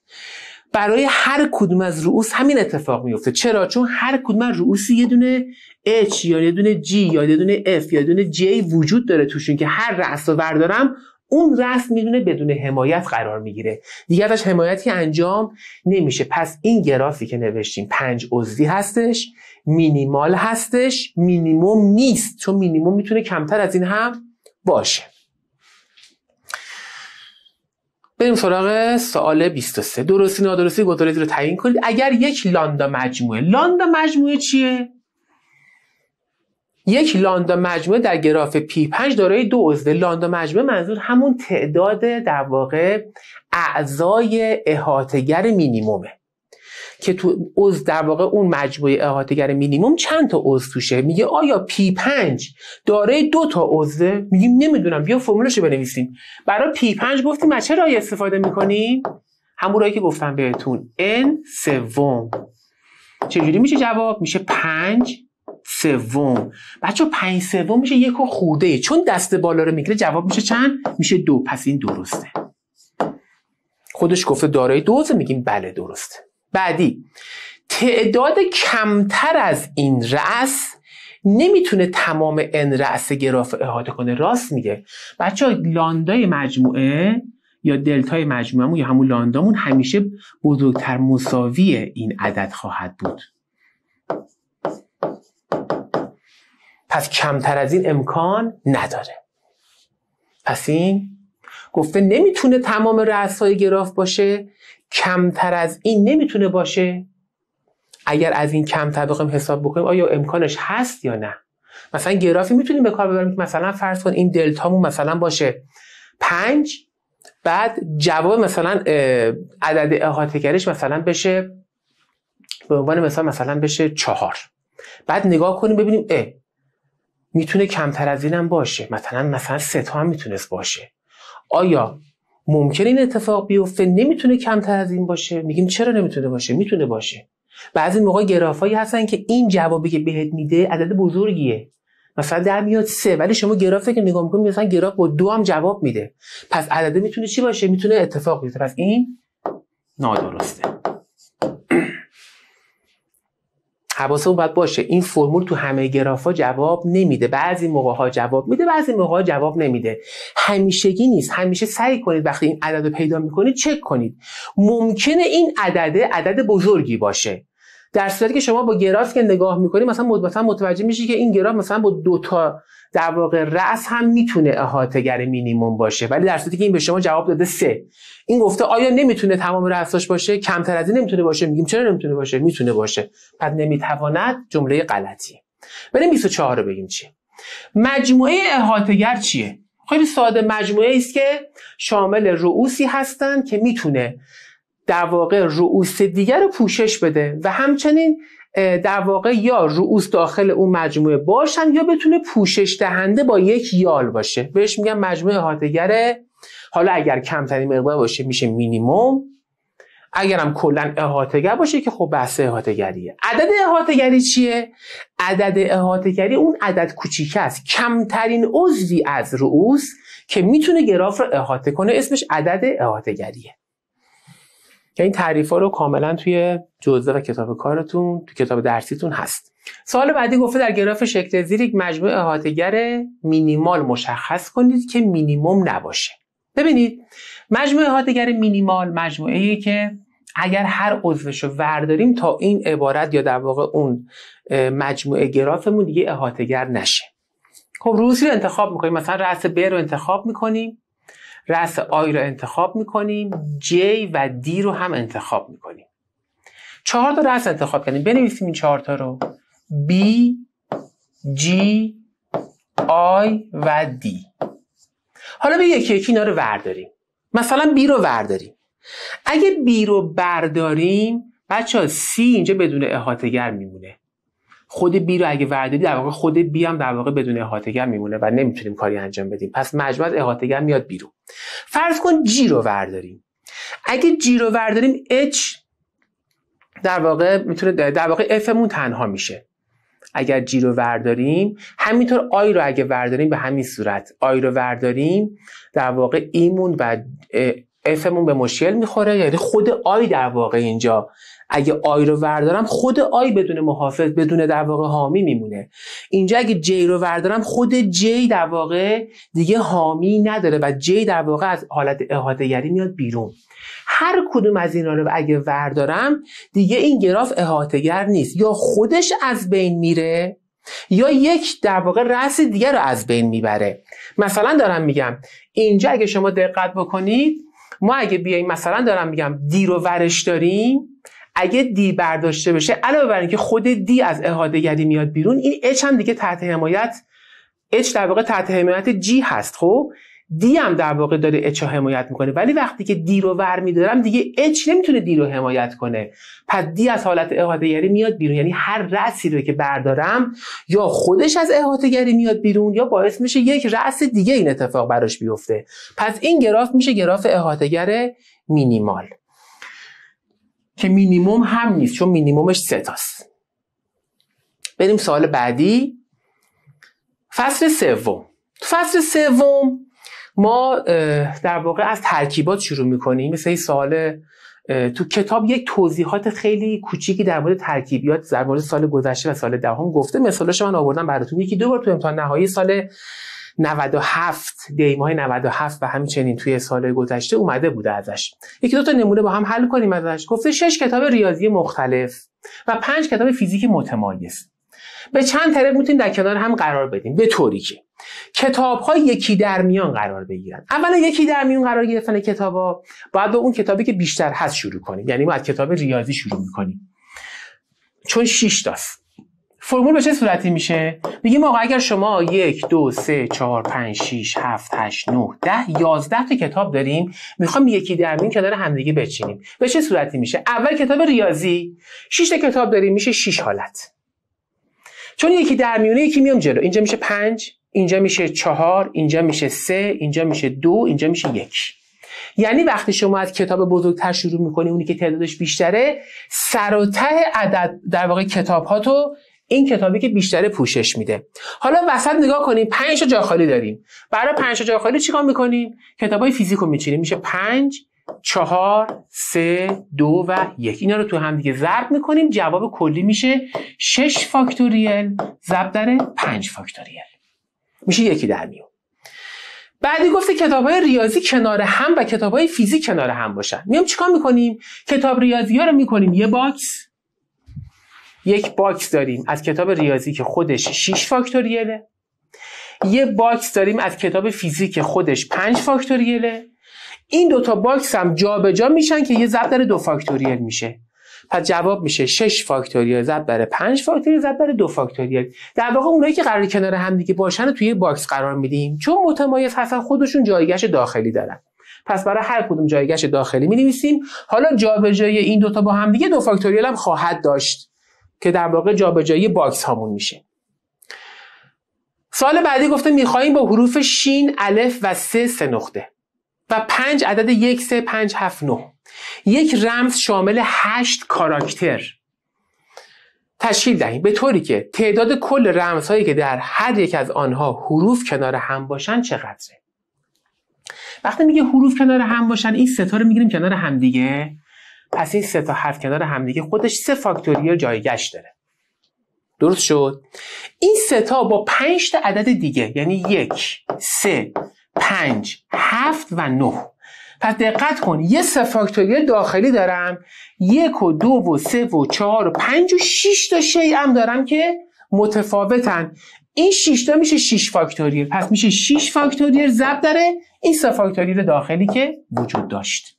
برای هر کدوم از رؤوس همین اتفاق میفته چرا؟ چون هر کدوم از رؤوسی یه دونه H یا یه دونه G یا یه دونه F یا یه دونه J وجود داره توشون که هر رأس رو بردارم اون رسم می‌دونه بدون حمایت قرار می‌گیره. دیگه ازش حمایتی انجام نمیشه. پس این گرافی که نوشتیم پنج عضوی هستش مینیمال هستش مینیموم نیست. چون مینیموم می‌تونه کمتر از این هم باشه. بریم سراغ سوال 23 درستی نادرستی گزارش رو تعیین کنید. اگر یک لاندا مجموعه لاندا مجموعه چیه؟ یک لاندا مجموعه در گراف P5 دارای دو عضو. لاندا مجموعه منظور همون تعداد در واقع اعضای احاتگر مینیمومه. که تو عضو در واقع اون مجموعه احاتگر مینیموم چند تا عضو توشه؟ میگه آیا P5 دارای دو تا عضو؟ میگیم نمی‌دونم بیا فرمولشو بنویسیم. برای P5 گفتیم از چه رای استفاده می‌کنیم؟ همون رایی که گفتم بهتون. N سوم. چجوری میشه جواب؟ میشه 5 سوم. بچه پنج سوم میشه یک و خورده. چون دست بالا رو می‌گیره جواب میشه چند؟ میشه دو. پس این درسته. خودش گفته دارای دوزه میگیم بله درسته. بعدی تعداد کمتر از این رأس نمی‌تونه تمام ان رأس گراف احاطه کنه. راست میگه. بچه لاندای مجموعه یا دلتای مجموعهمون یا همون لاندامون همیشه بزرگتر مساوی این عدد خواهد بود. پس کمتر از این امکان نداره. پس این گفته نمی‌تونه تمام رأسای گراف باشه کمتر از این نمی‌تونه باشه. اگر از این کمتر بخوایم حساب بکنیم آیا امکانش هست یا نه؟ مثلا گرافی می‌تونیم به کار ببریم که مثلا فرض کن این دلتامون مثلا باشه پنج بعد جواب مثلا عدد احاطه مثلا بشه به عنوان مثلا مثلا بشه چهار. بعد نگاه کنیم ببینیم اه می‌تونه کمتر از اینم باشه. مثلا مثلا سه تا هم می‌تونست باشه. آیا ممکن این اتفاق بیفته؟ نمی‌تونه کمتر از این باشه؟ میگیم چرا نمی‌تونه باشه؟ می‌تونه باشه. بعضی موقع گرافایی هستن که این جوابی که بهت میده عدد بزرگیه. مثلا در میاد سه ولی شما گرافه که نگاه می‌کنید مثلا گراف با دو هم جواب میده. پس عدده می‌تونه چی باشه؟ می‌تونه اتفاق بیفته. پس این نادرسته. حواسمون باید باشه این فرمول تو همه گرافا جواب نمیده. بعضی موقع ها جواب میده بعضی موقع ها جواب نمیده. همیشگی نیست. همیشه سعی کنید وقتی این عدد رو پیدا می‌کنید چک کنید. ممکنه این عدده عدد بزرگی باشه. در صورتی که شما با گراف که نگاه می‌کنید مثلا مثلا متوجه میشی که این گراف مثلا با دو تا در واقع رأس هم می‌تونه احاطهگر مینیموم باشه ولی در صورتی که این به شما جواب داده سه. این گفته آیا نمی‌تونه تمام رأساش باشه؟ کمتر از این نمی‌تونه باشه؟ میگیم چرا نمی‌تونه باشه؟ می‌تونه باشه. پس نمی‌تواند جمله غلطی بریم 24 رو بگیم چی مجموعه احاطهگر چیه؟ خیلی ساده. مجموعه است که شامل رؤوسی هستند که می‌تونه در واقع رؤوس دیگر رو پوشش بده و همچنین در واقع یا رؤوس داخل اون مجموعه باشن یا بتونه پوشش دهنده با یک یال باشه. بهش میگن مجموعه احاطهگره حالا اگر کمترین مقدار باشه میشه مینیموم. اگرم کلا احاطهگر باشه که خب بحث احاطهگریه. عدد احاطهگری چیه؟ عدد احاطهگری اون عدد کوچیک است. کمترین عضوی از رؤوس که می‌تونه گراف رو احاطه کنه اسمش عدد احاطهگریه. که این تعریف ها رو کاملا توی جزوه و کتاب کارتون تو کتاب درسیتون هست. سوال بعدی گفته در گراف شکل زیر یک مجموعه احاطهگر مینیمال مشخص کنید که مینیموم نباشه. ببینید مجموعه احاطهگر مینیمال مجموعه ای که اگر هر عضوش رو ورداریم تا این عبارت یا در واقع اون مجموعه گرافمون دیگه احاطهگر نشه. خب روسی رو انتخاب می‌کنیم. مثلا رأس ب رو انتخاب می‌کنیم. رأس آی رو انتخاب می‌کنیم J و D رو هم انتخاب می‌کنیم. چهار تا رأس انتخاب کردیم. بنویسیم این چهار تا رو. B G I و D. حالا به یکی یکی اینا رو ورداریم. مثلا B رو ورداریم. اگه B رو برداریم بچه ها C اینجا بدون احاطهگر میمونه. خود بی رو اگه ورداری در واقع خود بی هم در واقع بدون احاطهگر میمونه و نمی‌تونیم کاری انجام بدیم. پس مجموعه احاطهگر میاد بیرون فرض کن جی رو ورداریم. اگه جی رو ورداریم H در واقع می‌تونه در واقع Fمون تنها میشه. اگر جی رو ورداریم همینطور آی رو اگه ورداریم به همین صورت. آی رو ورداریم در واقع E مون و F مون به مشکل می‌خوره یعنی خود I در واقع اینجا. اگه I رو وردارم خود I بدون محافظ بدون در واقع حامی میمونه. اینجا اگه G رو وردارم خود G در واقع دیگه حامی نداره و G در واقع از حالت احاطهگری میاد بیرون. هر کدوم از اینا رو اگه وردارم دیگه این گراف احاطهگر نیست. یا خودش از بین میره یا یک در واقع رأس دیگر رو از بین می‌بره. مثلا دارم میگم اینجا اگه شما دقت بکنید ما اگه بیایم مثلا دارم میگم دی رو ورش داریم اگه دی برداشته بشه علاوه بر اینکه خود دی از احاده گری میاد بیرون این اچ هم دیگه تحت حمایت اچ در واقع تحت حمایت جی هست خب؟ دی هم در واقع داره اچ حمایت می‌کنه. ولی وقتی که دی رو ور میدارم دیگه اچ نمی‌تونه دی رو حمایت کنه. پس دی از حالت احاطه گری میاد بیرون. یعنی هر رأسی رو که بردارم یا خودش از احاطه گری میاد بیرون یا باعث میشه یک رأس دیگه این اتفاق براش بیفته. پس این گراف میشه گراف احاطه گر مینیمال. که مینیموم هم نیست چون مینیمومش سه تاست. بریم سوال بعدی. فصل سوم. فصل سوم ما در واقع از ترکیبات شروع می‌کنیم. مثل این سوال تو کتاب یک توضیحات خیلی کوچیکی در مورد ترکیبیات در مورد سال گذشته و سال دهم گفته. مثالش من آوردم براتون. یکی دو بار تو امتحان نهایی سال 97 دیماه 97 و همچنین توی سال گذشته اومده بوده ازش. یکی دو تا نمونه با هم حل کنیم ازش. گفته شش کتاب ریاضی مختلف و پنج کتاب فیزیک متمایز. به چند طریق می‌تونیم در کنار هم قرار بدیم. به طوری که کتاب ها یکی در میان قرار بگیرن. اولا یکی در میان قرار گرفتن کتاب ها باید با اون کتابی که بیشتر هست شروع کنیم. یعنی ما از کتاب ریاضی شروع می‌کنیم. چون 6 تاست. فرمول به چه صورتی میشه؟ میگیم آقا اگر شما یک دو سه چهار پنج شیش هفت هشت نه ده یازده تا کتاب داریم می‌خوام یکی در میون کنار همدیگه بچینیم. به چه صورتی میشه؟ اول کتاب ریاضی. 6 تا کتاب داریم میشه 6 حالت. چون یکی در میونه یکی میام جلو. اینجا میشه پنج. اینجا میشه چهار اینجا میشه سه اینجا میشه دو اینجا میشه یک. یعنی وقتی شما از کتاب بزرگتر شروع می‌کنی اونی که تعدادش بیشتره سر و ته عدد در واقع کتاب تو این کتابی که بیشتره پوشش میده. حالا وسط نگاه کنیم پنج جا خالی داریم. برای پنج جا خالی چیکار می‌کنیم؟ کتابای فیزیک رو میچینیم. میشه پنج چهار سه دو و یک. اینا رو تو هم دیگه ضرب می‌کنیم. جواب کلی میشه شش فاکتوریل. ضرب در پنج فاکتوریل. میشه یکی در میون. بعدی گفته کتاب های ریاضی کنار هم و کتاب های فیزیک کنار هم باشن. میام چیکار می‌کنیم؟ کتاب ریاضی ها رو می‌کنیم. یه box. یک box داریم از کتاب ریاضی که خودش 6 فاکتوریله یه box داریم از کتاب فیزیک خودش 5 فاکتوریله این دوتا box هم جابجا جا میشن که یه ضرب در دو فاکتوریل میشه. پس جواب میشه 6 فاکتوریل ضرب بر 5 فاکتوریل ضرب بر 2 فاکتوریل در واقع اونایی که قرار کنار هم دیگه باشن توی box قرار میدیم. چون متمایز هستن خودشون جایگشت داخلی دارن. پس برای هر کدوم جایگشت داخلی می نویسیم حالا جابجایی این دوتا با هم دیگه دو فاکتوریل هم خواهد داشت که در واقع جابجایی box هامون میشه. سوال بعدی گفته می‌خواهیم با حروف شین، الف و سه سه نقطه و پنج عدد یک سه پنج هفت نه. یک رمز شامل هشت کاراکتر. تشکیل دهیم. به طوری که تعداد کل رمزهایی که در هر یک از آنها حروف کنار هم باشن چقدره؟ وقتی میگه حروف کنار هم باشن این ستا رو می‌گیریم کنار هم دیگه. پس این سه حرف کنار همدیگه خودش سه فاکتوریال جایگشت داره. درست شد؟ این سه با پنج تا عدد دیگه یعنی یک سه پنج هفت و نه. پس دقت کن یه سه فاکتوریال داخلی دارم یک و دو و سه و چهار و پنج و شیش تا شی هم دارم که متفاوتن. این 6 تا میشه 6 فاکتوریال. پس میشه 6 فاکتوریال ضرب داره این سه فاکتوریال داخلی که وجود داشت.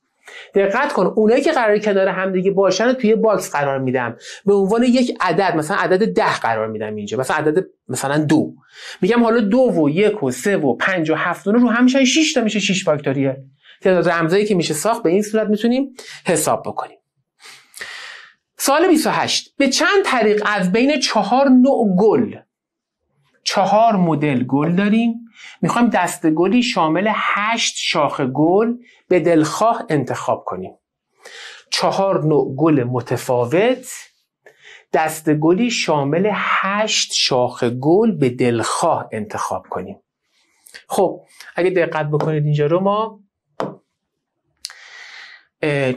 دقت کن اونایی که قرار کنار همدیگه باشن توی box قرار میدم. به عنوان یک عدد مثلا عدد ده قرار میدم اینجا مثلا عدد مثلا دو. میگم حالا دو و یک و سه و پنج و هفت رو هم میشن 6 تا میشه 6 فاکتوریال. تعداد رمزایی که میشه ساخت به این صورت می‌تونیم حساب بکنیم. سال 28 به چند طریق از بین چهار نوع گل چهار مدل گل داریم. می‌خوایم دست گلی شامل هشت شاخ گل به دلخواه انتخاب کنیم. چهار نوع گل متفاوت دست گلی شامل هشت شاخ گل به دلخواه انتخاب کنیم. خب اگه دقت بکنید اینجا رو ما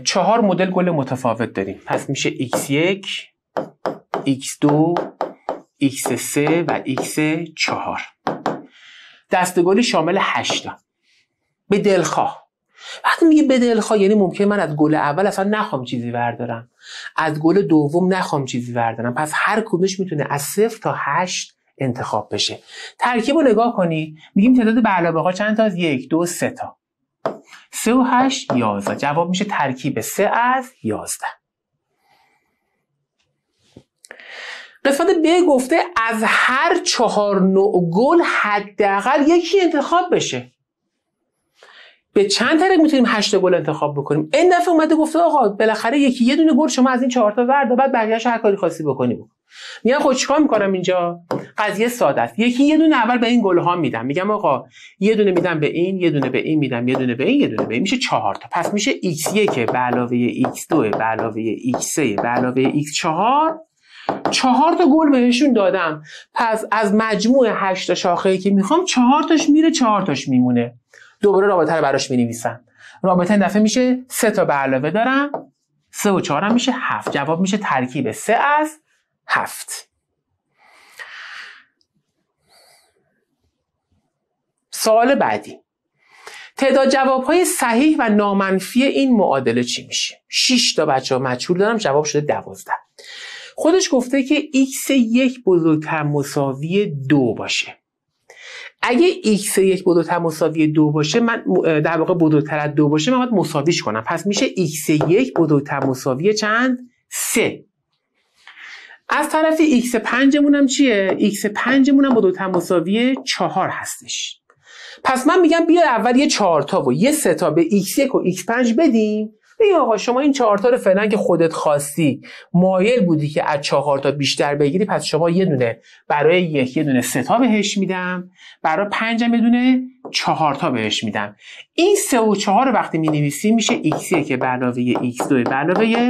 چهار مدل گل متفاوت داریم. پس میشه x1 x2 x3 و x4 دستگلی شامل هشتا به دلخواه. وقتی میگه به دلخواه یعنی ممکن من از گل اول اصلا نخوام چیزی بردارم. از گل دوم نخوام چیزی بردارم. پس هر کدومش می‌تونه از صفر تا هشت انتخاب بشه. ترکیب رو نگاه کنی. میگیم تعداد به علاوه ها چند تا؟ از یک دو سه تا. سه و 8 11 جواب میشه ترکیب سه از 11 قسمت ب گفته از هر چهار نوع گل حداقل یکی انتخاب بشه. به چند طریق می‌تونیم هشت گل انتخاب بکنیم؟ این دفعه اومده گفته آقا بالاخره یکی یه دونه گل شما از این چهار تا ورد بعد بقیه‌اش هر کاری خاصی بکنی میگم خب چیکار می‌کنم اینجا؟ قضیه ساده است. یکی یه دونه اول به این گل ها میدم. میگم آقا یه دونه میدم به این یه دونه به این میدم یه دونه به این یه دونه به این. میشه چهار تا. پس میشه x1 به علاوه x2 به علاوه x3 به علاوه x4 چهار. تا گل بهشون دادم. پس از مجموع هشت تا شاخه که می‌خوام چهار تاش میره چهار تاش میمونه. دوباره رابطه رو براش می‌نویسم. رابطه این دفعه میشه سه تا به علاوه دارم. سه و چهارم میشه هفت. جواب میشه ترکیب سه از هفت. سوال بعدی. تعداد جواب های صحیح و نامنفی این معادله چی میشه؟ 6 تا بچه ها مجهول دارم جواب شده 12 خودش گفته که x یک بزرگتر مساوی دو باشه. اگه x یک بزرگتر مساوی دو باشه من در واقع بزرگتر از دو باشه من باید مساویش کنم پس میشه x یک بزرگتر مساوی چند؟ سه از طرف x پنجمون هم چیه؟ x پنجمون هم بزرگتر مساوی چهار هستش پس من میگم بیا اول یه چهار تا و یه سه تا به x1 و x5 بدیم بگی آقا شما این چهار تا رو فعلا که خودت خواستی مایل بودی که از چهار تا بیشتر بگیری پس شما یه دونه برای یک یه دونه سه تا بهش میدم. برای پنجم یه دونه چهار تا بهش میدم. این سه و چهار رو وقتی می نویسیم میشه x که به علاوه x2 به علاوه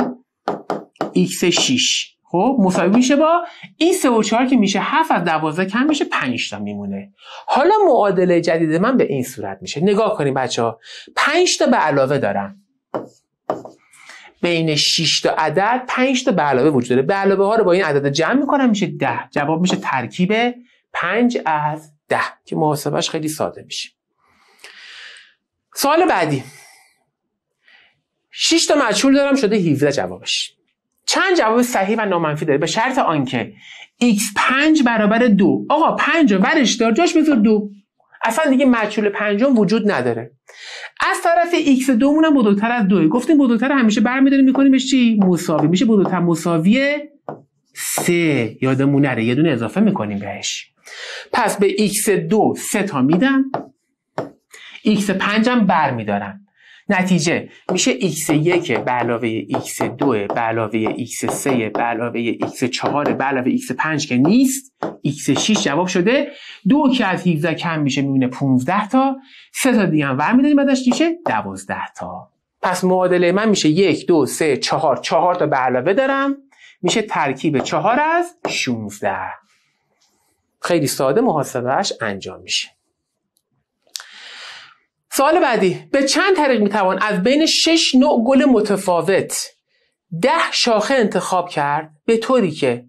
x6 خب مساوی میشه با این سه و چهار که میشه 7 از 12 کم میشه 5 تا میمونه. حالا معادله جدید من به این صورت میشه. نگاه کنیم بچه ها 5 تا به علاوه دارم. بین 6 تا عدد 5 تا به علاوه وجود داره. به علاوه ها رو با این عدد جمع می‌کنم میشه 10 جواب میشه ترکیب 5 از 10 که محاسبش خیلی ساده میشه. سوال بعدی. 6 تا مجهول دارم شده 17 جوابش. چند جواب صحیح و نامنفی داره به شرط آنکه x5 برابر دو. آقا 5 رو برش دار جاش بذار دو. اصلا دیگه مجهول پنجم وجود نداره. از طرف x دومون هم بزرگتر از دوه. گفتیم بزرگتر همیشه برمیداریم می‌کنیم بهش چی؟ مساوی. میشه بزرگتر مساوی سه. یادمون نره. یه دونه اضافه می‌کنیم بهش. پس به x دو سه تا میدم. x پنجم بر میدارم نتیجه میشه x1 به علاوه x2 به علاوه x3 به علاوه x4 به علاوه x5 که نیست. X6 جواب شده. دو که از 17 کم میشه می‌بینه 15 تا. سه تا دیگه هم ور میداریم بعدش میشه 12 تا. پس معادله من میشه یک دو سه چهار. چهار تا به علاوه دارم. میشه ترکیب چهار از 16 خیلی ساده محاسبهش انجام میشه. سوال بعدی. به چند طریق می‌توان از بین شش نوع گل متفاوت ده شاخه انتخاب کرد؟ به طوری که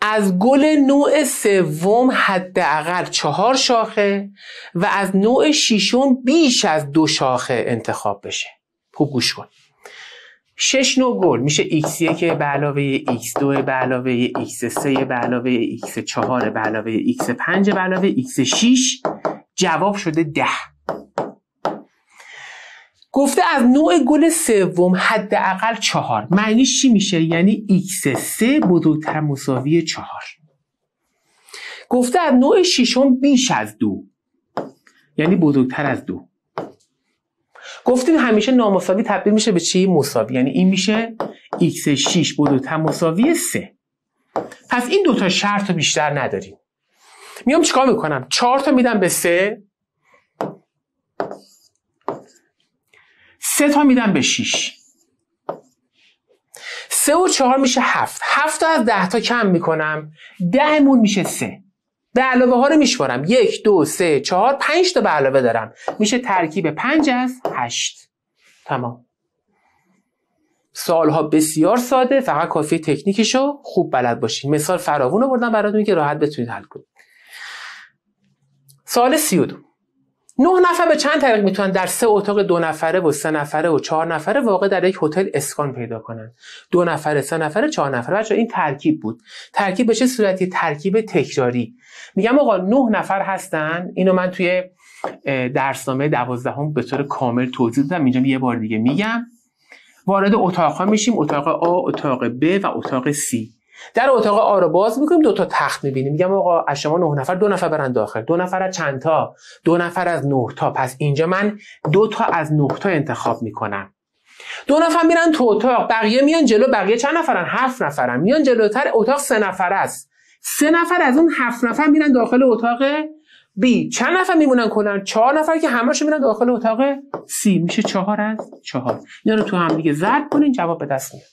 از گل نوع سوم حداقل چهار شاخه و از نوع ششم بیش از دو شاخه انتخاب بشه. خوب گوش کن. شش نوع گل. میشه x1 به علاوه x2 به علاوه x3 به علاوه x4 به علاوه x5 به علاوه x6 جواب شده ده. گفته از نوع گل سوم حداقل چهار. معنیش چی میشه؟ یعنی x3 بزرگتر مساوی چهار. گفته از نوع ششم بیش از دو. یعنی بزرگتر از دو. گفتیم همیشه نامساوی تبدیل میشه به چی؟ مساوی. یعنی این میشه x6 بزرگتر مساوی 3 پس این دوتا شرط رو بیشتر نداریم. میام چیکار می‌کنم؟ چهار تا میدم به 3 سه تا میدم به 6 سه و چهار میشه هفت. هفت از ده تا کم می‌کنم. دهمون میشه سه. به علاوه ها رو میشمارم. یک دو سه چهار پنج تا به علاوه دارم. میشه ترکیب پنج از هشت. تمام. سالها بسیار ساده. فقط کافی تکنیکشو خوب بلد باشین. مثال فراوون آوردم براتون که راحت بتونید حل کنید. سال سی و دو. نه نفر به چند طریق می‌تونن در سه اتاق دو نفره و سه نفره و چهار نفره واقع در یک هتل اسکان پیدا کنن. دو نفره سه نفره چهار نفره. بچه این ترکیب بود. ترکیب به چه صورتی؟ ترکیب تکراری. میگم آقا نه نفر هستن. اینو من توی درسنامه دوازدهم به طور کامل توضیح دادم. اینجا یه بار دیگه میگم. وارد اتاق ها میشیم. اتاق A اتاق B و اتاق C. در اتاق آ رو باز می‌کنیم دو تا تخت می‌بینیم. میگم آقا از شما نه نفر دو نفر برن داخل. دو نفر از چند تا؟ دو نفر از نه تا. پس اینجا من دو تا از نه تا انتخاب می‌کنم. دو نفر میرن تو اتاق. بقیه میان جلو. بقیه چند نفرن؟ هفت نفرن. میان جلوتر. اتاق سه نفر است. سه نفر از اون هفت نفر میرن داخل اتاق بی چند نفر میمونن کنن چهار نفر که همه‌شون میرن داخل اتاق سی میشه چهار از چهار. اینا رو تو هم دیگه ضرب کنین. جواب به دست میاد.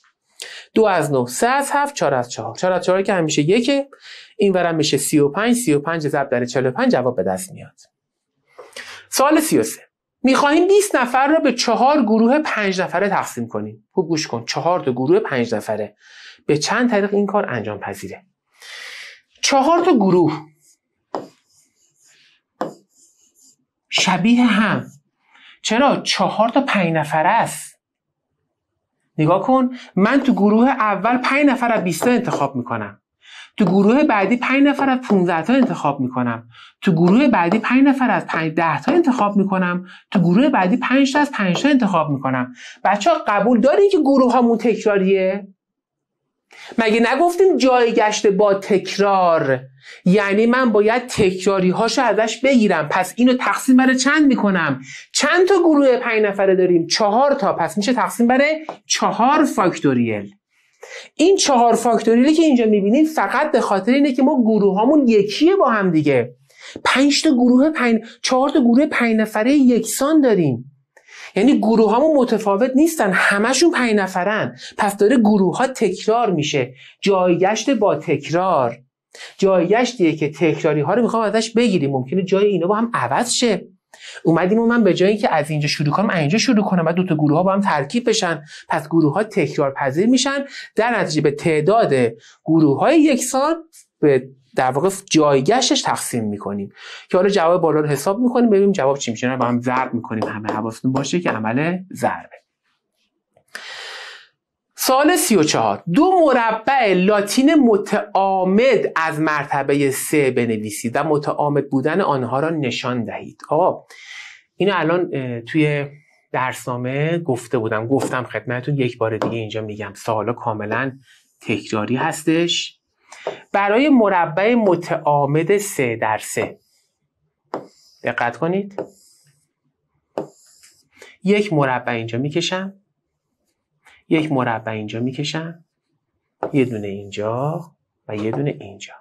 دو از نو سه از هفت چهار از چهار. چهار از چهار که همیشه یکه. این ورم میشه سی و پنج. سی و پنج ضرب در چهل و پنج جواب به دست میاد. سوال سی و سه. می‌خواهیم 20 نفر را به چهار گروه پنج نفره تقسیم کنیم خوب گوش کن. چهار تا گروه پنج نفره. به چند طریق این کار انجام پذیره؟ چهار تا گروه شبیه هم. چرا؟ چهار تا پنج نفره است. نگاه کن من تو گروه اول پنج نفر از 20 انتخاب می‌کنم. تو گروه بعدی 5 نفر از 15 تا انتخاب می‌کنم. تو گروه بعدی 5 نفر از 5 10 تا انتخاب می‌کنم. تو گروه بعدی 5 تا از 5 تا انتخاب می‌کنم. بچه ها قبول دارین که گروه هامون تکراریه؟ مگه نگفتیم جای گشت با تکرار؟ یعنی من باید تکراری هاشو ازش بگیرم. پس اینو تقسیم بر چند می‌کنم؟ چند تا گروه پنج نفره داریم؟ چهار تا. پس میشه تقسیم بر چهار فاکتوریل. این چهار فاکتوریلی که اینجا می‌بینید فقط به خاطر اینه که ما گروه هامون یکیه با هم دیگه. پنج تا گروه پنج چهار تا گروه پنج نفره یکسان داریم. یعنی گروه هامون متفاوت نیستن همشون پنج نفرن. پس داره گروه ها تکرار میشه. جایگشت با تکرار. جایگشتیه که تکراری ها رو می‌خوام ازش بگیریم. ممکنه جای اینا با هم عوض شه. اومدیم و من به جایی که از اینجا شروع کنم اینجا شروع کنم. و دو تا گروه ها با هم ترکیب بشن. پس گروه ها تکرار پذیر میشن. در نتیجه به تعداد گروه های یکسان به در واقع جایگشتش تقسیم می‌کنیم. که حالا جواب بالا رو حساب می‌کنیم ببینیم جواب چی میشه. با هم ضرب می‌کنیم همه حواستون باشه که عمل ضربه. سال 34 دو مربع لاتین متعامد از مرتبه سه بنویسید و متعامد بودن آنها را نشان دهید. آقا اینو الان توی درسنامه گفته بودم. گفتم خدمتتون یک بار دیگه اینجا میگم. سوالا کاملا تکراری هستش. برای مربع متعامد سه در سه. دقت کنید. یک مربع اینجا می‌کشم. یک مربع اینجا می‌کشم. یه دونه اینجا و یه دونه اینجا.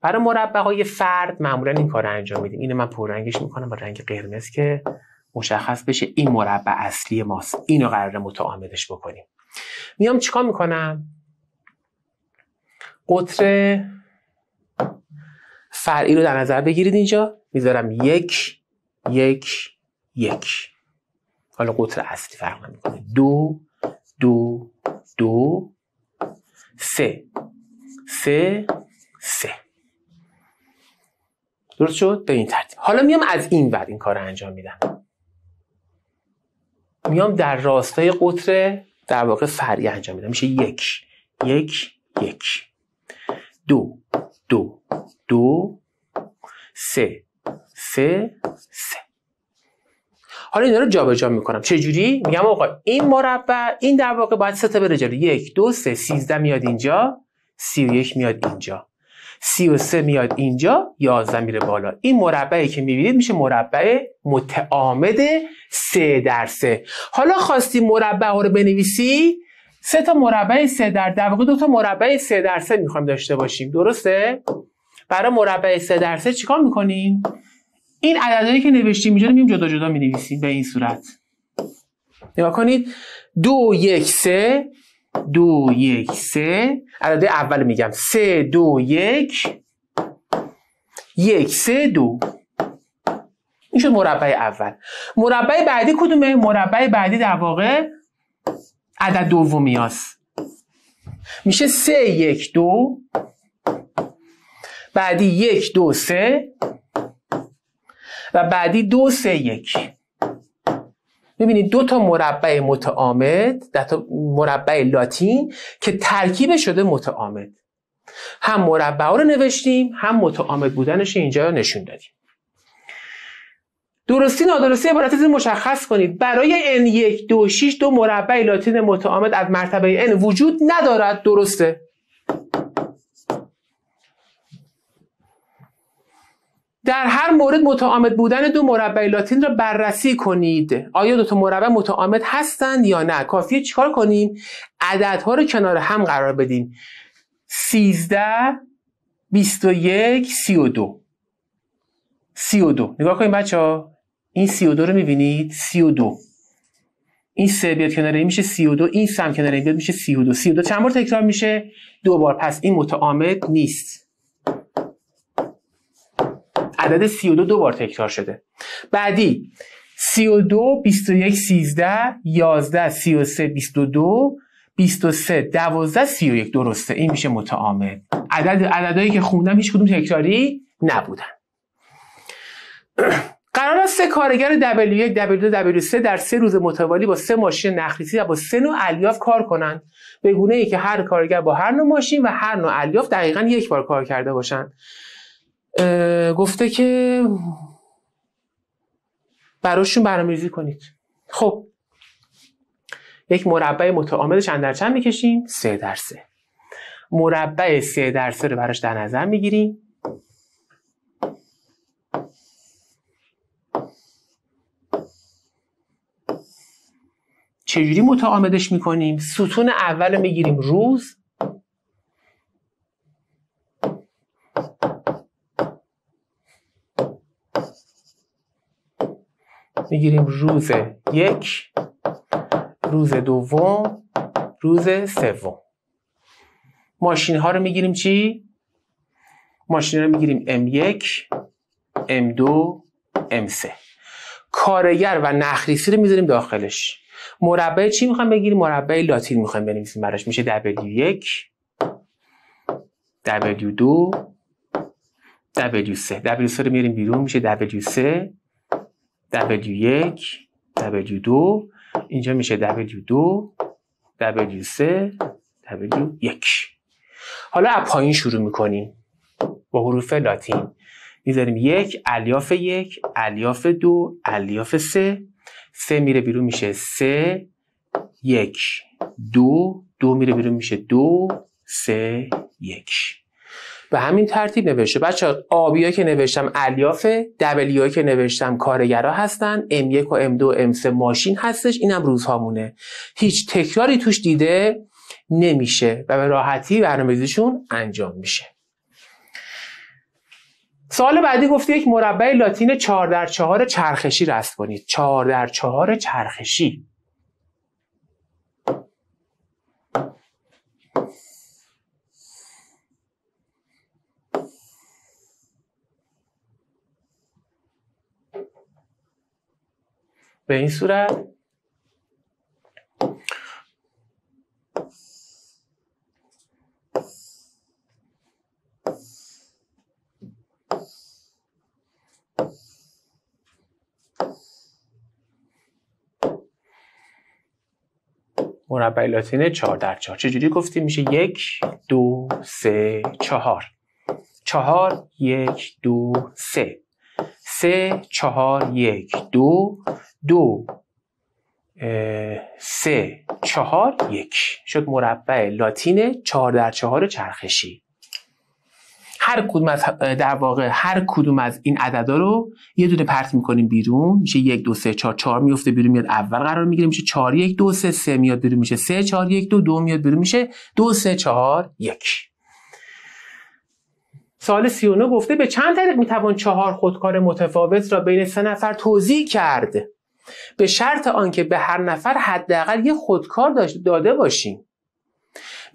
برای مربع های فرد معمولا این کار رو انجام میدیم. اینو من پررنگش می‌کنم با رنگ قرمز که مشخص بشه این مربع اصلی ماست. اینو قرار متعامدش بکنیم. میام چیکار می‌کنم؟ قطر فرعی رو در نظر بگیرید اینجا. می‌ذارم یک یک یک. حالا قطر اصلی فرق نمی‌کنه. دو دو دو سه. سه سه. درست شد؟ به این ترتیب. حالا میام از این ور این کار انجام میدم. میام در راستای قطر در واقع فرعی انجام میدم. میشه یک یک یک. دو. دو. دو. سه. سه. سه. حالا اینا رو جابجا می‌کنم. چه جوری میگم آقا این مربع این در واقع باید سه تا بره جلو. یک دو سه. سیزده میاد اینجا سی و یک میاد اینجا. سی و سه میاد اینجا یازده میره بالا. این مربعی که می‌بینید میشه مربع متعامد سه در سه. حالا خواستی مربع رو بنویسی؟ سه تا مربع سه در در واقع دو تا مربع سه در سه می‌خوایم داشته باشیم. درسته؟ برای مربع سه در سه چیکار می‌کنیم؟ این عددهایی که نوشتیم اینجا میم جدا جدا می نویسیم به این صورت. نگاه کنید. دو یک سه دو یک سه. عدد اول میگم. سه دو یک. یک سه دو. این شد مربع اول. مربع بعدی کدومه؟ مربع بعدی در واقع عدد دومی هست میشه سه یک دو. بعدی یک دو سه. و بعدی دو سه یک. ببینید دو تا مربع متعامد تا مربع لاتین که ترکیب شده متعامد. هم مربع رو نوشتیم هم متعامد بودنش اینجا نشون دادیم. درستی نادرستی عبارت رو مشخص کنید. برای n یک دو شیش دو مربع لاتین متعامد از مرتبه n وجود ندارد. درسته. در هر مورد متعامد بودن دو مربع لاتین را بررسی کنید. آیا دو تا مربع متعامد هستند یا نه؟ کافیه چیکار کنیم؟ عددها رو کنار هم قرار بدیم. 13 21 32 32 نگاه کنید بچه ها این 32 رو می‌بینید؟ 32 این سه بیاد کنار میشه 32 این سم کنار بیاد میشه 32 32 چند بار تکرار میشه؟ دو بار. پس این متعامد نیست. عدد 32 دو بار تکرار شده. بعدی 32 21 13 11 33 22 23 12 31 درسته. این میشه متعامد. عدد عددهایی که خوندم هیچ کدوم تکراری نبودن. قرار است سه کارگر W1 W2 W3 در سه روز متوالی با سه ماشین نخریسی و با سه نوع الیاف کار کنند. به گونه ای که هر کارگر با هر نوع ماشین و هر نوع الیاف دقیقا یک بار کار کرده باشند. گفته که براشون برنامه‌ریزی کنید. خب یک مربع متعامل چند در چند می‌کشیم؟ سه در سه. مربع سه در سه رو براش در نظر می‌گیریم. چجوری متعامدش می‌کنیم؟ ستون اول می‌گیریم. روز. می‌گیریم روز یک روز دوم روز سوم. ماشین ها رو می‌گیریم چی؟ ماشین رو می‌گیریم M1 M2 M3 کارگر و نخریسی رو می‌ذاریم داخلش. مربع چی می‌خوایم بگیریم؟ مربع لاتین می‌خوایم بنویسیم براش. میشه W1 W2 W3 W3 رو میاریم بیرون میشه W3 W1 W2 اینجا میشه W2 W3 W1 حالا از پایین شروع می‌کنیم. با حروف لاتین. می‌ذاریم یک الیاف یک الیاف دو الیاف سه. سه میره بیرون میشه سه یک دو دو میره بیرون میشه دو سه یک. به همین ترتیب نوشته. بچه آبیا که نوشتم الیاف دبلیا که نوشتم کارگرا هستن M1 و M2 M3 ماشین هستش اینم روزهامونه. هیچ تکراری توش دیده نمیشه و به راحتی برنامه‌ریزیشون انجام میشه. سال بعدی گفته یک مربع لاتین 4 در 4 چرخشی رست کنید. 4 در 4 چرخشی. به این صورت مربع لاتین 4 در 4 چجوری گفتیم میشه یک دو سه چهار؟ چهار یک دو سه. سه چهار یک دو دو. سه چهار یک. شد مربع لاتین چهار در چهار چرخشی. هر کدوم از در واقع هر کدوم از این عددا رو یه دونه پرت می‌کنیم بیرون. میشه یک دو سه چهار چهار میفته بیرون میاد اول قرار می‌گیره. میشه چهار یک دو سه سه میاد بیرون. میشه سه چهار یک دو دو میاد بیرون. میشه دو سه چهار یک. سال 39 گفته به چند طریق می‌توان چهار خودکار متفاوت را بین سه نفر توضیح کرد؟ به شرط آنکه به هر نفر حداقل یه خودکار داده باشیم.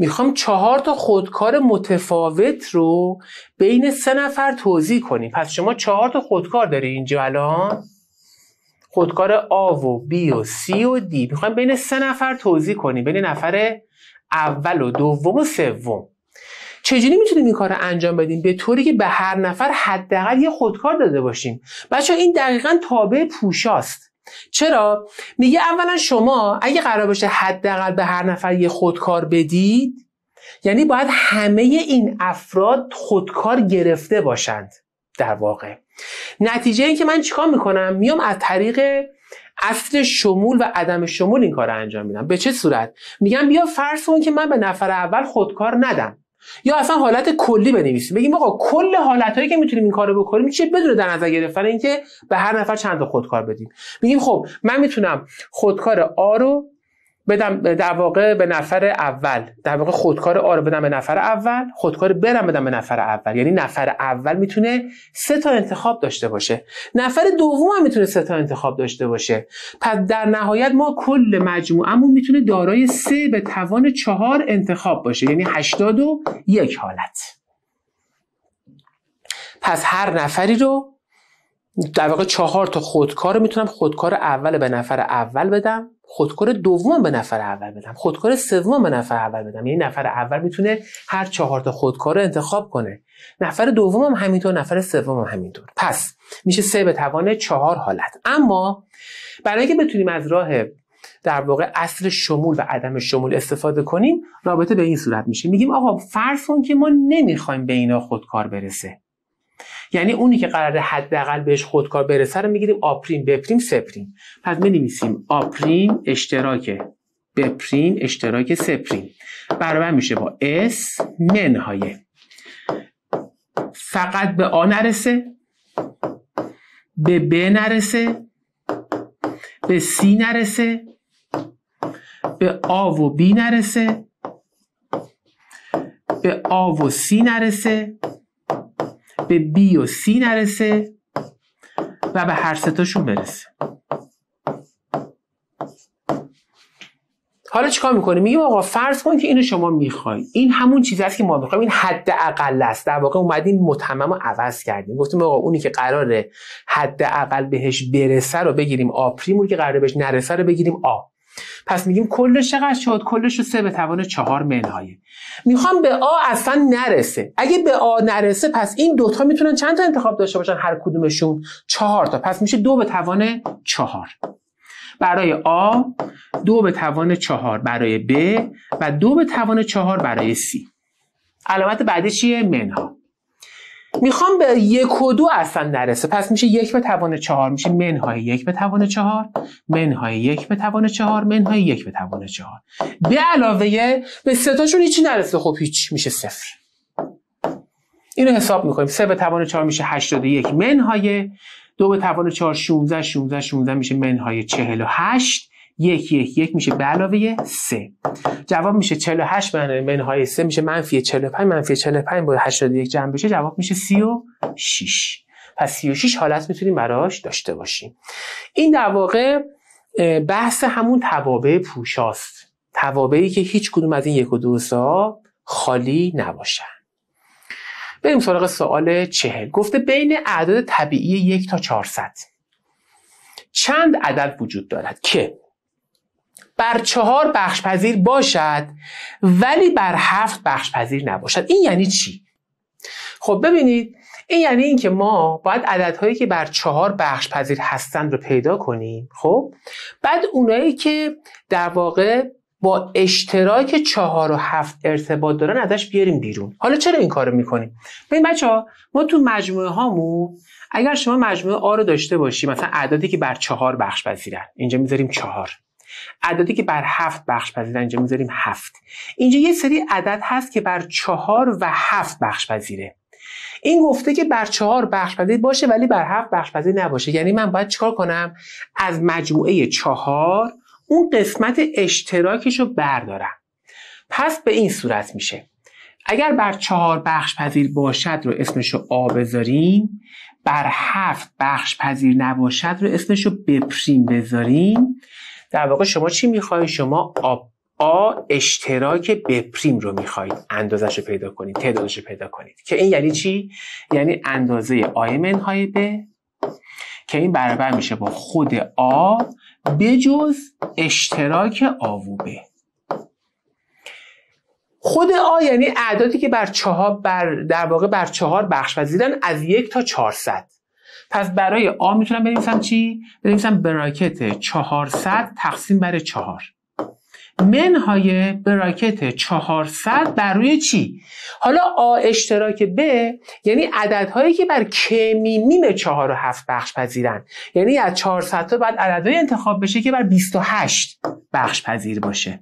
می‌خوام چهار تا خودکار متفاوت رو بین سه نفر توضیح کنیم. پس شما چهار تا خودکار داری اینجا الان؟ خودکار آ و B و C و D. می‌خوایم بین سه نفر توضیح کنیم. بین نفر اول و دوم و سوم. چجوری می‌تونیم این کار انجام بدیم؟ به طوری که به هر نفر حداقل یه خودکار داده باشیم. بچه این دقیقا تابع پوشاست. چرا؟ میگه اولا شما اگه قرار باشه حداقل به هر نفر یه خودکار بدید یعنی باید همه این افراد خودکار گرفته باشند در واقع. نتیجه این که من چیکار می‌کنم؟ میام از طریق اصل شمول و عدم شمول این کار رو انجام میدم. به چه صورت؟ میگم بیا فرض کن که من به نفر اول خودکار ندم. یا اصلا حالت کلی بنویسیم. بگیم آقا کل حالتهایی که می‌تونیم این کارو بکنیم چه بدون در نظر گرفتن اینکه به هر نفر چند تا خودکار بدیم. میگیم خب من می‌تونم خودکار آ رو بدم در واقع به نفر اول. در واقع خودکار آ بدم به نفر اول خودکار برم بدم به نفر اول. یعنی نفر اول می‌تونه سه تا انتخاب داشته باشه. نفر دوم هم می‌تونه سه تا انتخاب داشته باشه. پس در نهایت ما کل مجموعمون می‌تونه دارای سه به توان چهار انتخاب باشه. یعنی هشتاد و یک حالت. پس هر نفری رو در واقع چهار تا خودکار رو می‌تونم خودکار اول به نفر اول بدم. خودکار دوم به نفر اول بدم. خودکار سوم به نفر اول بدم. یعنی نفر اول می‌تونه هر چهار تا خودکار رو انتخاب کنه. نفر دوم هم همینطور نفر سوم هم همینطور. پس میشه سه به توان چهار حالت. اما برای اینکه بتونیم از راه در واقع اصل شمول و عدم شمول استفاده کنیم رابطه به این صورت میشه. میگیم آقا فرض کن که ما نمی‌خوایم به اینا خودکار برسه. یعنی اونی که قرار حداقل بهش خودکار برسه رو می‌گیریم آپریم بپریم سپریم پس می نویسیم آپریم اشتراک بپریم اشتراک سپریم برابر میشه با اس منهای. فقط به آ نرسه به ب نرسه به سی نرسه به آ و بی نرسه به آ و سی نرسه. به B و C نرسه و به هر ستاشون برسه. حالا چیکار می‌کنیم؟ میگیم آقا فرض کن که اینو شما می‌خوای. این همون چیزی است که ما می‌خوایم. این حد اقل است. در واقع اومدیم متمم رو عوض کردیم گفتیم آقا اونی که قراره حد اقل بهش برسه رو بگیریم آ پریم که قراره بهش نرسه رو بگیریم آ. پس میگیم کلش چقدر شد؟ کلش رو سه به توان چهار منهایه می‌خوام به آ اصلا نرسه. اگه به آ نرسه پس این دوتا می‌تونن چند تا انتخاب داشته باشن؟ هر کدومشون چهار تا. پس میشه دو به توان چهار. برای آ دو به توان چهار برای ب و دو به توان چهار برای سی. علامت بعدی چیه؟ منها. می‌خوام به یک و دو اصلا نرسه. پس میشه یک به توان چهار میشه منهای یک به توان چهار منهای یک به توان چهار منهای یک به توان چهار. به علاوه به ستاشون هیچی نرسه. خب هیچ میشه صفر. اینو حساب می‌کنیم. سه به توان چهار میشه هشتاد یک. منهای دو به توان چهار شونزه شونزه شونزه میشه منهای چهل و هشت. یک یک یک میشه به علاوه سه. جواب میشه 48 منهای سه میشه منفی 45 منفی 45 با 81 جمع بشه جواب میشه 36 پس 36 حالت می‌تونیم براش داشته باشیم. این در واقع بحث همون توابع پوشاست. توابعی که هیچ کدوم از این یک و دو سا خالی نباشن. بریم سراغ سوال چهل. گفته بین اعداد طبیعی یک تا 400 چند عدد وجود دارد؟ که بر چهار بخش پذیر باشد ولی بر هفت بخش پذیر نباشد. این یعنی چی؟ خب ببینید این یعنی اینکه ما باید عددهایی که بر چهار بخش پذیر هستند رو پیدا کنیم خب؟ بعد اونایی که در واقع با اشتراک چهار و هفت ارتباط دارن ازش بیاریم بیرون. حالا چرا این کارو می‌کنیم؟ ببین بچه ها ما تو مجموعه هامون اگر شما مجموعه آ رو داشته باشی مثلا عددی که بر چهار بخش پذیرن اینجا می‌ذاریم چهار. عددی که بر هفت بخش پذیرن. اینجا می‌ذاریم هفت. اینجا یه سری عدد هست که بر چهار و هفت بخش پذیره. این گفته که بر چهار بخش پذیر باشه ولی بر هفت بخش پذیر نباشه. یعنی من باید چیکار کنم؟ از مجموعه چهار اون قسمت اشتراکش رو بردارم. پس به این صورت میشه. اگر بر چهار بخش پذیر باشد رو اسمش رو آ بذاریم. بر هفت بخش پذیر نباشد رو اسمش رو بپریم بذاریم. در واقع شما چی می‌خواید شما آب آ اشتراک بپریم رو می‌خواید. اندازش رو پیدا کنید تعدادش رو پیدا کنید. که این یعنی چی؟ یعنی اندازه آی منهای ب که این برابر میشه با خود آ بجز اشتراک آ و ب. خود آ یعنی اعدادی که بر چهار بر در واقع بر چهار بخش پذیرن از یک تا 400 پس برای آ می‌تونم بنویسم چی؟ بنویسم براکت 400 تقسیم بر 4 منهای براکت 400 بر روی چی؟ حالا آ اشتراک ب یعنی عددهایی که بر کمی میم 4 و 7 بخش پذیرن یعنی از 400 تا بعد عددهای انتخاب بشه که بر 28 بخش پذیر باشه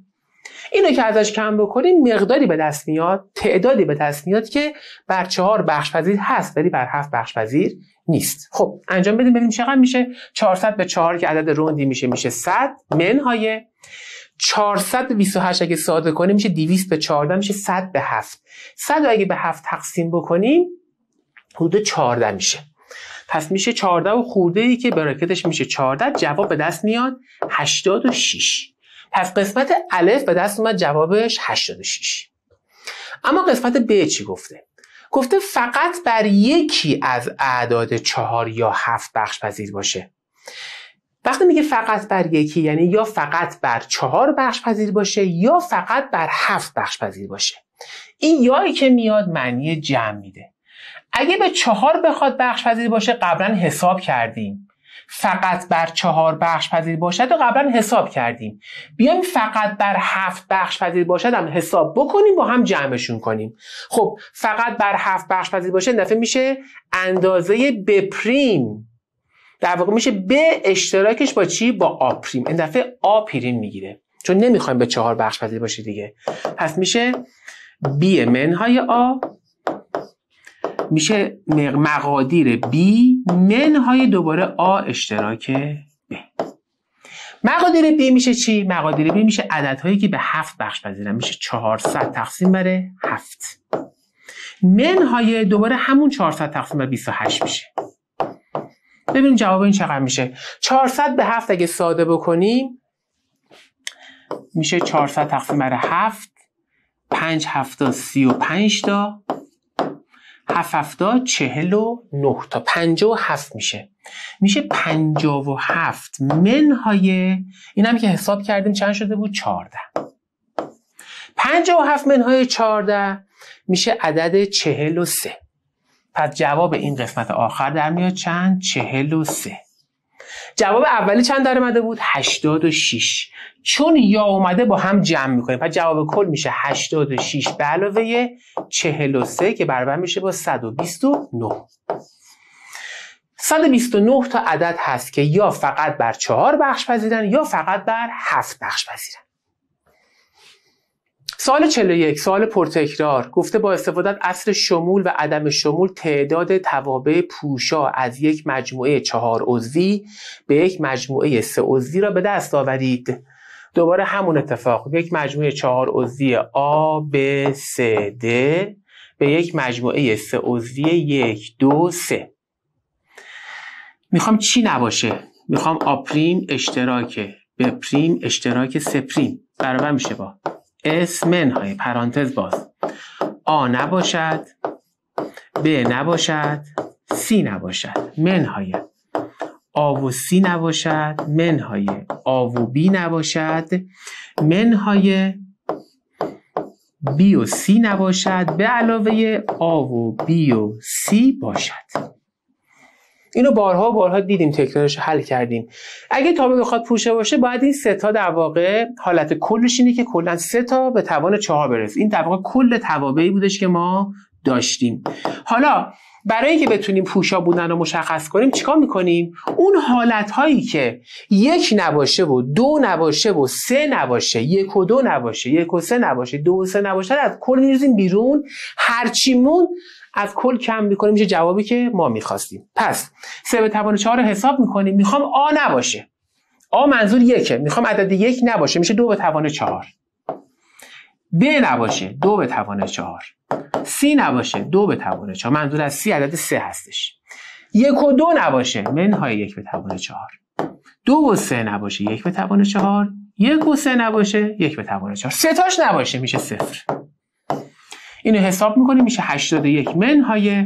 اینو که ازش کم بکنیم مقداری به دست میاد تعدادی به دست میاد که بر چهار بخش پذیر هست ولی بر هفت بخش پذیر نیست. خب انجام بدیم ببینیم چقدر میشه. 400 به 4 که عدد روندی میشه میشه 100 منهای 400 به 28 اگه ساده کنیم میشه 200 به 14 میشه 100 به 7 100 اگه به 7 تقسیم بکنیم حدود 14 میشه. پس میشه 14 و خورده ای که براکتش میشه 14 جواب به دست میاد 86 پس قسمت الف به دست اومد جوابش 86 اما قسمت ب چی گفته؟ گفته فقط بر یکی از اعداد چهار یا هفت بخش پذیر باشه. وقتی میگه فقط بر یکی یعنی یا فقط بر چهار بخش پذیر باشه یا فقط بر هفت بخش پذیر باشه. این یایی که میاد معنی جمع میده. اگه به چهار بخواد بخش پذیر باشه قبلا حساب کردیم. فقط بر چهار بخش پذیر باشد و قبلا حساب کردیم. بیایم فقط بر هفت بخش پذیر باشد هم حساب بکنیم با هم جمعشون کنیم. خب فقط بر هفت بخش پذیر باشه دفعه میشه اندازه بپریم. در واقع میشه به اشتراکش با چی؟ با آ پریم این دفعه آ پریم می‌گیره. چون نمی‌خوایم به چهار بخش پذیر باشه دیگه. پس میشه بی منهای آ میشه مقادیر بی منهای دوباره آ اشتراک ب مقادیر بی میشه چی؟ مقادیر بی میشه عددهایی که به هفت بخش پذیرن. میشه 400 تقسیم بر هفت. منهای دوباره همون 400 تقسیم بر 28 میشه. ببینیم جواب این چقدر میشه. 400 به 7 اگه ساده بکنیم میشه 400 تقسیم بر 7 5 هفتا 35 تا. 7 هفتا 49 تا 57 میشه. میشه 57 منهای این هم که حساب کردیم چند شده بود؟ 14 57 منهای 14 میشه عدد 43 پس جواب این قسمت آخر در میاد. چند؟ چهل و سه. جواب اولی چند در اومده بود؟ 86 چون یا اومده با هم جمع می‌کنیم. پس جواب کل میشه 86 به علاوه 43 که برابر میشه با 129 129 تا عدد هست که یا فقط بر چهار بخش پذیرن یا فقط بر هفت بخش پذیرن. سال 41 سال پرتکرار. گفته با استفاده از اصل شمول و عدم شمول تعداد توابع پوشا از یک مجموعه چهار عضوی به یک مجموعه سه عضوی را به دست آورید. دوباره همون اتفاق. یک مجموعه چهار عضوی A B C D به یک مجموعه سه عضوی یک دو سه. می‌خوام چی نباشه؟ می‌خوام آپریم اشتراک به پریم اشتراک سه پریم برابر میشه با. اس منهای پرانتز باز. آ نباشد ب نباشد سی نباشد. منهای. آ و سی نباشد منهای. آ و بی نباشد منهای. بی و سی نباشد به علاوه آ و بی و سی باشد. اینو بارها بارها دیدیم تکرارش حل کردیم. اگه تابع بخواد پوشه باشه باید این سه تا در واقع حالت کلش اینه که کلا سه تا به توان چهار برسه. این در واقع کل توابعی بودش که ما داشتیم. حالا برای اینکه بتونیم پوشا بودن رو مشخص کنیم چیکار می‌کنیم؟ اون حالت هایی که یک نباشه و دو نباشه و سه نباشه یک و دو نباشه یک و سه نباشه دو و سه نباشه از کل میریزیم بیرون. هرچیمون از کل کم می‌کنیم میشه جوابی که ما می‌خواستیم. پس سه به توان چهار رو حساب می‌کنیم. می‌خوام آ نباشه. آ منظور یکه. می‌خوام عدد یک نباشه. میشه دو به توان چهار. ب نباشه. دو به توان چهار. سی نباشه. دو به توان چهار. منظور از سی عدد سه هستش. یک و دو نباشه. منهای یک به توان چهار. دو و سه نباشه. یک به توان چهار. یک و سه نباشه. یک به توان چهار. سه تاش نباشه. میشه صفر. اینو حساب می‌کنیم میشه 81 منهای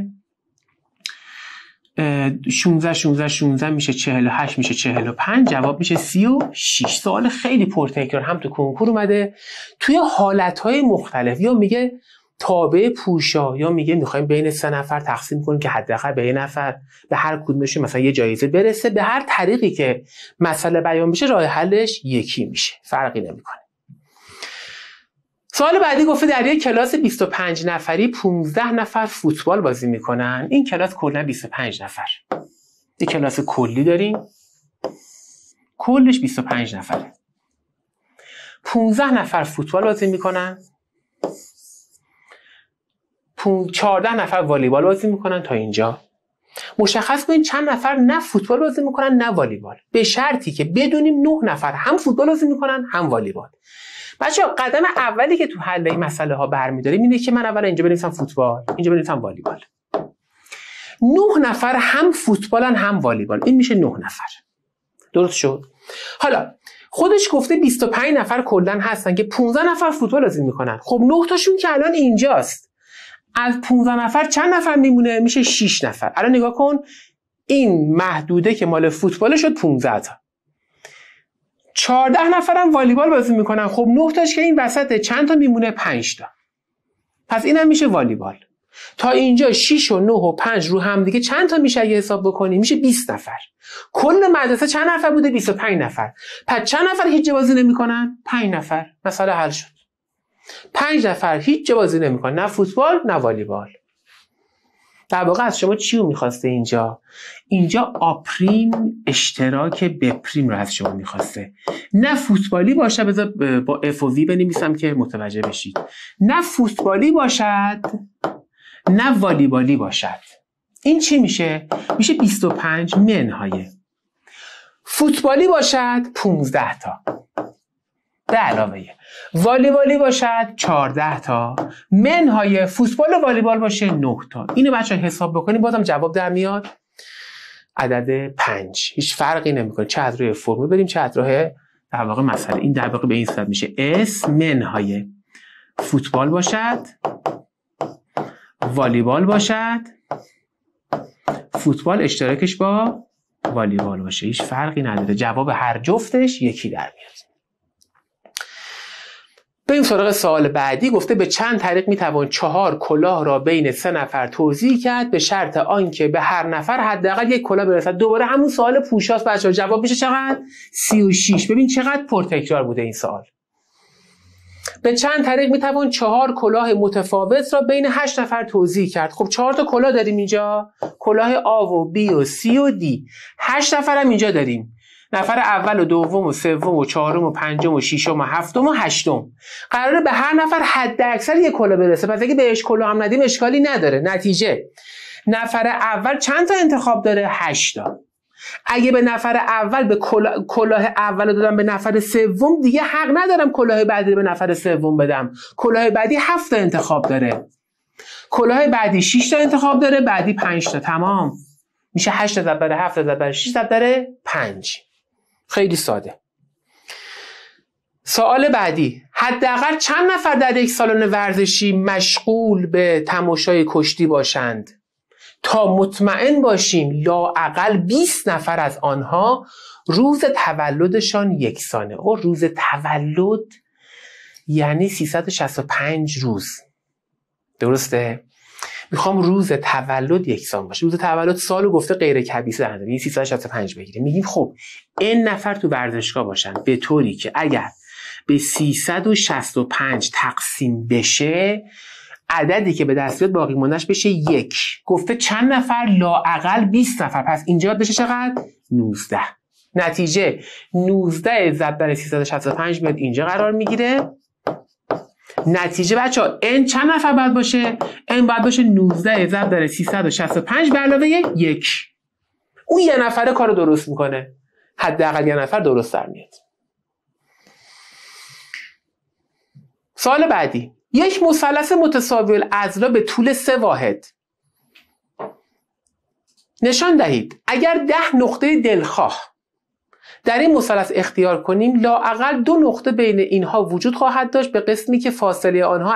16 16 16 میشه 48 میشه 45 جواب میشه 36 سوال خیلی پرتکرار. هم تو کنکور اومده. توی حالتهای مختلف. یا میگه تابع پوشا یا میگه می‌خوایم بین سه نفر تقسیم کنیم که حداقل به یه نفر به هر کدومش مثلا یه جایزه برسه. به هر طریقی که مسئله بیان بشه راه حلش یکی میشه. فرقی نمی‌کنه. سوال بعدی گفته در یک کلاس 25 نفری 15 نفر فوتبال بازی می‌کنن. این کلاس کلا 25 نفر. یک کلاس کلی داریم. کلش 25 نفره. 15 نفر فوتبال بازی می‌کنن. 14 نفر والیبال بازی می‌کنن تا اینجا. مشخص کنید چند نفر نه فوتبال بازی می‌کنن نه والیبال. به شرطی که بدونیم نه نفر هم فوتبال بازی می‌کنن هم والیبال. بچه قدم اولی که تو حل این مسئله ها برمیداریم اینه که من اول اینجا بنویسم فوتبال اینجا بنویسم والیبال. نه نفر هم فوتبالن هم والیبال. این میشه نه نفر. درست شد؟ حالا خودش گفته 25 نفر کلا هستن که 15 نفر فوتبال بازی می‌کنن. خب 9 تاشون که الان اینجاست. از 15 نفر چند نفر میمونه؟ میشه 6 نفر. الان نگاه کن این محدوده که مال فوتبال شد 15 تا. 14 نفرم والیبال بازی می‌کنن. خب 9 تاش که این وسط چند تا میمونه؟ 5 تا. پس اینم میشه والیبال. تا اینجا 6 و 9 و 5 رو هم دیگه چند تا میشه اگه حساب بکنیم؟ میشه 20 نفر. کل مدرسه چند نفر بوده؟ 25 نفر. پس چند نفر هیچ بازی نمی‌کنن؟ 5 نفر. مثلا حل شد. 5 نفر هیچ بازی نمی‌کنن. نه فوتبال نه والیبال. در واقع از شما چی رو می‌خواسته اینجا؟ اینجا آپریم اشتراک بپریم رو از شما می‌خواسته. نه فوتبالی باشه بذار با اف و وی بنویسم که متوجه بشید. نه فوتبالی باشد نه والیبالی باشد. این چی میشه؟ میشه 25 منهای. فوتبالی باشد 15 تا. به علاوه. والیبالی باشد 14 تا. منهای فوتبال و والیبال باشه 9 تا. اینو بچه حساب بکنیم بازم جواب در میاد. عدد 5 هیچ فرقی نمی‌کنه. چه از روی فرمول بریم چه از راه در واقع مسئله. این در واقع به این صورت میشه. اس منهای فوتبال باشد. والیبال باشد. فوتبال اشتراکش با والیبال باشه. هیچ فرقی نداره. جواب هر جفتش یکی در میاد. این سراغ سوال بعدی. گفته به چند طریق می‌توان چهار کلاه را بین سه نفر توضیح کرد؟ به شرط آنکه به هر نفر حداقل یک کلاه برسد. دوباره همون سوال پوشاست بچه جواب میشه چقدر؟ 36 ببین چقدر پرتکرار بوده این سوال. به چند طریق می‌توان چهار کلاه متفاوت را بین هشت نفر توضیح کرد؟ خب چهار تا کلاه داریم اینجا. کلاه آ و بی و سی و دی. هشت نفر هم اینجا داریم. نفر اول و دوم و سوم و چهارم و پنجم و ششم و هفتم و هشتم. قراره به هر نفر حد اکثر یک کلاه برسه. پس اگه بهش کلاه هم ندیم اشکالی نداره. نتیجه. نفر اول چند تا انتخاب داره؟ هشتا اگه به نفر اول به کلاه اول دادم به نفر سوم دیگه حق ندارم کلاه بعدی به نفر سوم بدم. کلاه بعدی هفت تا انتخاب داره. کلاه بعدی 6 تا انتخاب داره بعدی 5 تا. تمام. میشه 8 تا بر 7 تا بر 6 تا داره 5 خیلی ساده. سوال بعدی. حداقل چند نفر در یک سالن ورزشی مشغول به تماشای کشتی باشند؟ تا مطمئن باشیم لاعقل 20 نفر از آنها روز تولدشان یکسانه. او روز تولد یعنی 365 روز. درسته؟ می‌خوام روز تولد یکسان باشه. روز تولد سالو گفته غیر کبیسه در یعنی 365 بگیره. میگیم خب این نفر تو ورزشگاه باشن به طوری که اگر به 365 تقسیم بشه عددی که به دست بیاد باقی موندهش بشه یک. گفته چند نفر؟ لاعقل 20 نفر. پس اینجا بشه چقدر؟ 19 نتیجه 19 ضرب در 365 میاد اینجا قرار می‌گیره. نتیجه بچه ها n چند نفر باید باشه؟ N باید باشه 19 ضرب در 365 به علاوه یک. اون یه نفره کار درست می‌کنه. حداقل یه نفر درست در میاد. سال بعدی. یک مثلث متساوی الاضلاع به طول سه واحد. نشان دهید. اگر ده نقطه دلخواه در این مثلث اختیار کنیم لااقل دو نقطه بین اینها وجود خواهد داشت به قسمی که فاصله آنها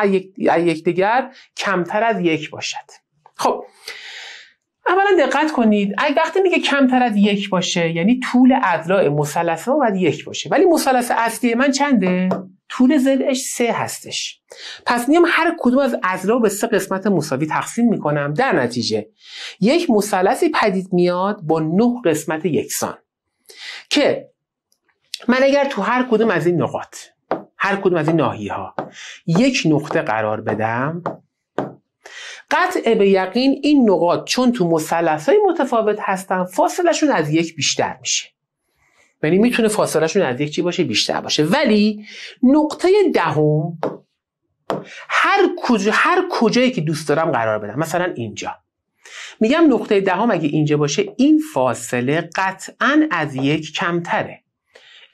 از یکدیگر کمتر از یک باشد. خب اولا دقت کنید اگه وقتی میگه کمتر از یک باشه یعنی طول اضلاع مثلث ما باید یک باشه. ولی مثلث اصلی من چنده؟ طول زلش سه هستش. پس میام هر کدوم از اضلاع به سه قسمت مساوی تقسیم می‌کنم. در نتیجه یک مثلثی پدید میاد با نه قسمت یکسان. که من اگر تو هر کدوم از این نقاط هر کدوم از این ناحیه ها یک نقطه قرار بدم قطع به یقین این نقاط چون تو مثلث های متفاوت هستن فاصلشون از یک بیشتر میشه. یعنی می‌تونه فاصلهشون از یک چی باشه؟ بیشتر باشه. ولی نقطه دهم هر کجا هر کجایی که دوست دارم قرار بدم. مثلا اینجا. میگم نقطه دهم اگه اینجا باشه این فاصله قطعا از یک کمتره.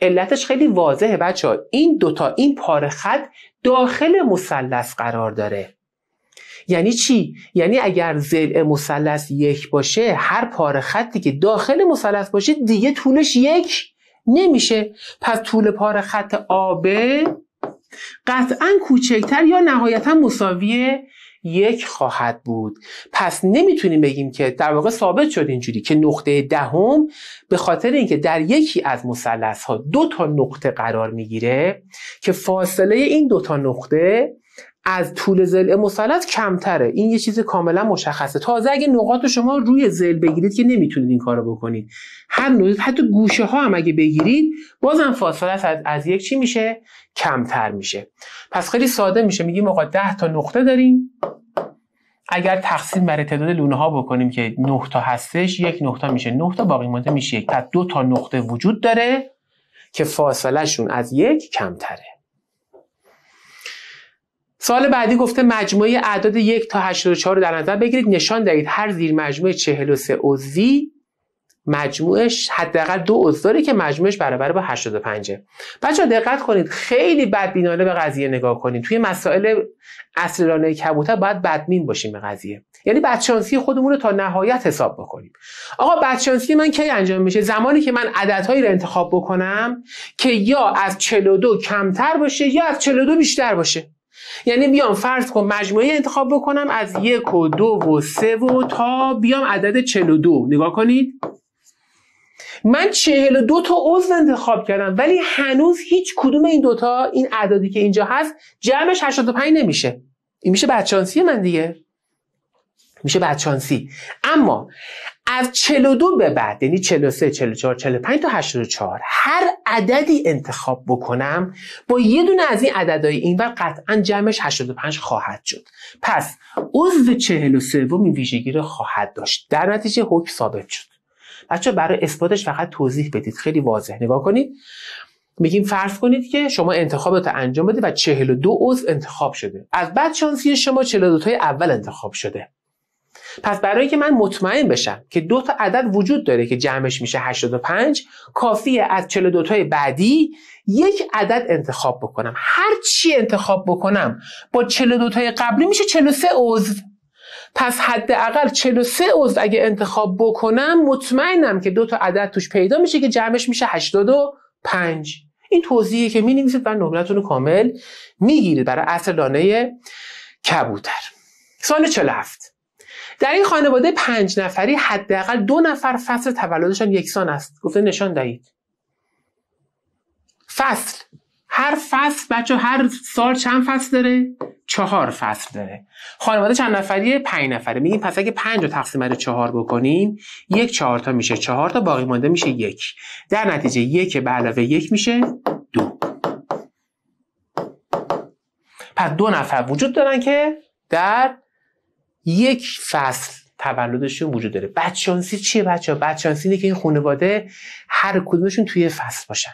علتش خیلی واضحه بچه ها این دوتا این پاره خط داخل مثلث قرار داره. یعنی چی؟ یعنی اگر ضلع مثلث یک باشه هر پاره خطی که داخل مثلث باشه دیگه طولش یک نمیشه. پس طول پاره خط آب قطعا کوچکتر یا نهایتا مساوی یک خواهد بود. پس نمی‌تونیم بگیم که در واقع ثابت شد اینجوری که نقطه دهم به خاطر اینکه در یکی از مثلث ها دو تا نقطه قرار می‌گیره که فاصله این دو تا نقطه از طول زل مثلث کمتره. این یه چیز کاملا مشخصه. تازه اگه نقاط شما روی زل بگیرید که نمی‌تونید این کارو بکنید. هر نقطه حتی گوشه ها هم اگه بگیرید بازم فاصله از, از یک چی میشه؟ کمتر میشه. پس خیلی ساده میشه. میگیم آقا 10 تا نقطه داریم. اگر تقسیم بر تعداد لونه ها بکنیم که 9 تا هستش یک نقطه میشه 9 تا باقی مونده میشه یک. پس دو تا نقطه وجود داره که فاصله شون از یک کمتره. سال بعدی گفته مجموعه اعداد یک تا 84 رو در نظر بگیرید. نشان دهید هر زیر مجموعه 43 عضوی مجموعش حداقل دو عضو که مجموعش برابر با 85 بچا دقت کنید خیلی بدبینانه به قضیه نگاه کنید. توی مسائل اصل کبوتر باید بدبین باشیم به قضیه. یعنی بدشانسی خودمون رو تا نهایت حساب بکنیم. آقا بدشانسی من کی انجام میشه؟ زمانی که من عددهایی رو انتخاب بکنم که یا از 42 کمتر باشه یا از 42 بیشتر باشه. یعنی بیام فرض کن مجموعه انتخاب بکنم از یک و دو و سه و تا بیام عدد 42 نگاه کنید. من 42 تا عضو انتخاب کردم ولی هنوز هیچ کدوم این دوتا این اعدادی که اینجا هست جمعش 85 نمیشه. این میشه بدشانسی من دیگه. میشه بدشانسی. اما از 42 به بعد یعنی 43 44 45 تا 84 هر عددی انتخاب بکنم با یه دونه از این عددهای این و قطعا جمعش 85 خواهد شد. پس عضو 43 این ویژگی رو خواهد داشت. در نتیجه حکم ثابت شد. بچه برای اثباتش فقط توضیح بدید. خیلی واضح. نگاه کنید. میگیم فرض کنید که شما انتخابات انجام بدید و 42 عضو انتخاب شده. از بعد شانسی شما 42 تای اول انتخاب شده. پس برای اینکه من مطمئن بشم که دو تا عدد وجود داره که جمعش میشه 85 کافیه از 42 تای بعدی یک عدد انتخاب بکنم. هر چی انتخاب بکنم با 42 تای قبلی میشه 43 عضو. پس حداقل 43 عضو اگه انتخاب بکنم مطمئنم که دو تا عدد توش پیدا میشه که جمعش میشه 85 این توضیحی که می نویسید و نمرتون رو کامل می‌گیرید برای اصل لانه کبوتر. سال 47 در این خانواده پنج نفری حداقل دو نفر فصل تولدشان یکسان است. گفته نشان دهید. فصل. هر فصل بچه هر سال چند فصل داره؟ چهار فصل داره. خانواده چند نفریه؟ پنج نفره. میگیم پس اگه پنج رو تقسیم بر چهار بکنیم یک چهار تا میشه چهار تا باقی مانده میشه یک. در نتیجه یک به علاوه یک میشه دو. پس دو نفر وجود دارن که در یک فصل تولدشون وجود داره. بدشانسی چیه بچه ها بدشانسی اینه که این خانواده هر کدومشون توی فصل باشن.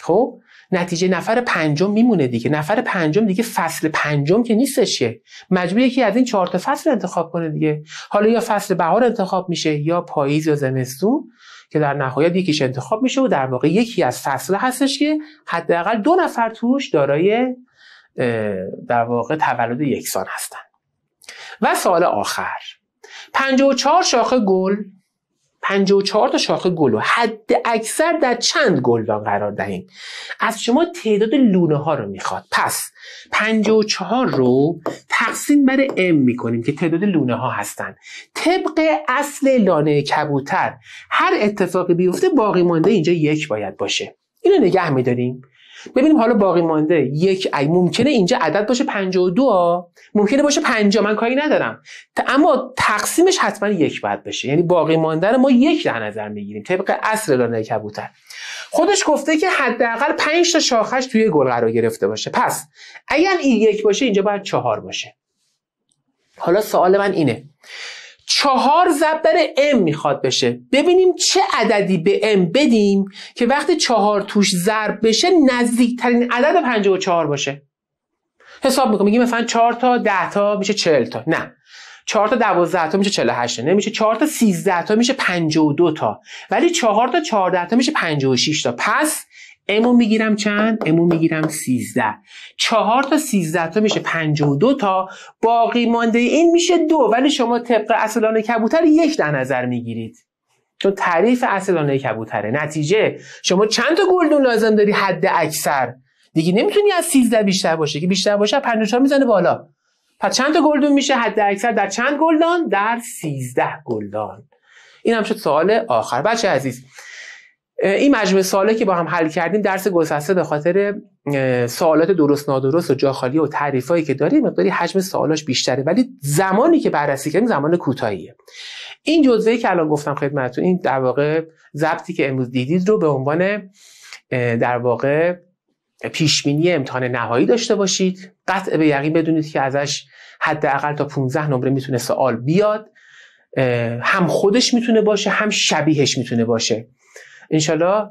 خب نتیجه نفر پنجم میمونه دیگه. نفر پنجم دیگه فصل پنجم که نیستش که مجبور یکی از این چهار تا فصل انتخاب کنه دیگه. حالا یا فصل بهار انتخاب میشه یا پاییز یا زمستون که در نهایت یکیش انتخاب میشه و در واقع یکی از فصل هستش که حداقل دو نفر توش دارای در واقع تولد یکسان هستن. و سال آخر. 54 شاخه گل 54 تا شاخه گل و حد اکثر در چند گلدان قرار دهیم. از شما تعداد لونه ها رو می‌خواد. پس 54 رو تقسیم بر ام می‌کنیم که تعداد لونه ها هستن. طبق اصل لانه کبوتر هر اتفاقی بیفته باقی مانده اینجا یک باید باشه. اینو نگه میداریم. ببینیم حالا باقی مانده. یک ای ممکنه اینجا عدد باشه 52 ممکنه باشه 50 من کاری ندارم. اما تقسیمش حتما یک باید بشه. یعنی باقی مانده رو ما یک در نظر می‌گیریم. طبق اصل لانه کبوتر. خودش گفته که حداقل 5 تا شاخش توی گل قرار گرفته باشه. پس اگر این یک باشه اینجا باید چهار باشه. حالا سوال من اینه. چهار ضرب در ام می‌خواد بشه. ببینیم چه عددی به ام بدیم که وقتی چهار توش ضرب بشه نزدیکترین عدد 54 باشه. حساب می‌کنم میگیم مثلا 4 تا 10 تا میشه 40 تا. نه. 4 تا 12 تا میشه 48 تا. نمیشه 4 تا 13 تا میشه 52 تا. ولی 4 تا 14 تا میشه 56 تا. پس امو می‌گیرم چند؟ امو می‌گیرم 13 4 تا 13 تا میشه 52 تا. باقی مانده این میشه دو. ولی شما طبق اصلان کبوتر یک در نظر می‌گیرید. چون تعریف اصلانه کبوتره. نتیجه شما چند تا گلدون لازم داری حد اکثر؟ دیگه نمی‌تونی از 13 بیشتر باشه. که بیشتر باشه 54 می‌زنه بالا. پس چند تا گلدون میشه حد اکثر در چند گلدان؟ در 13 گلدان. این هم شد سوال آخر. بچه عزیز این مجموعه سواله که با هم حل کردیم درس گسسته به خاطر سوالات درست نادرست و جاخالی و تعریفایی که داریم مقداری حجم سوالاش بیشتره. ولی زمانی که بررسی کردیم زمان کوتاهیه. این جزوه‌ای که الان گفتم خدمتتون این در واقع ضبطی که امروز دیدید رو به عنوان در واقع پیشبینی امتحان نهایی داشته باشید. قطع به یقین بدونید که ازش حداقل تا 15 نمره می‌تونه سوال بیاد. هم خودش می‌تونه باشه هم شبیهش می‌تونه باشه. انشالله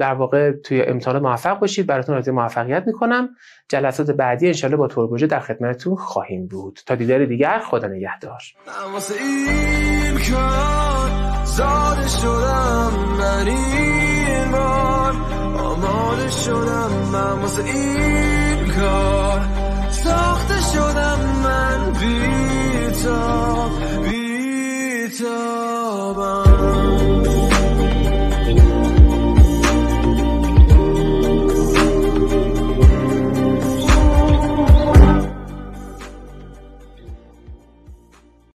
در واقع توی امتحان موفق باشید. براتون آرزوی موفقیت می‌کنم. جلسات بعدی انشالله با توربوژه در خدمتتون خواهیم بود. تا دیدار دیگر خدا نگهدار.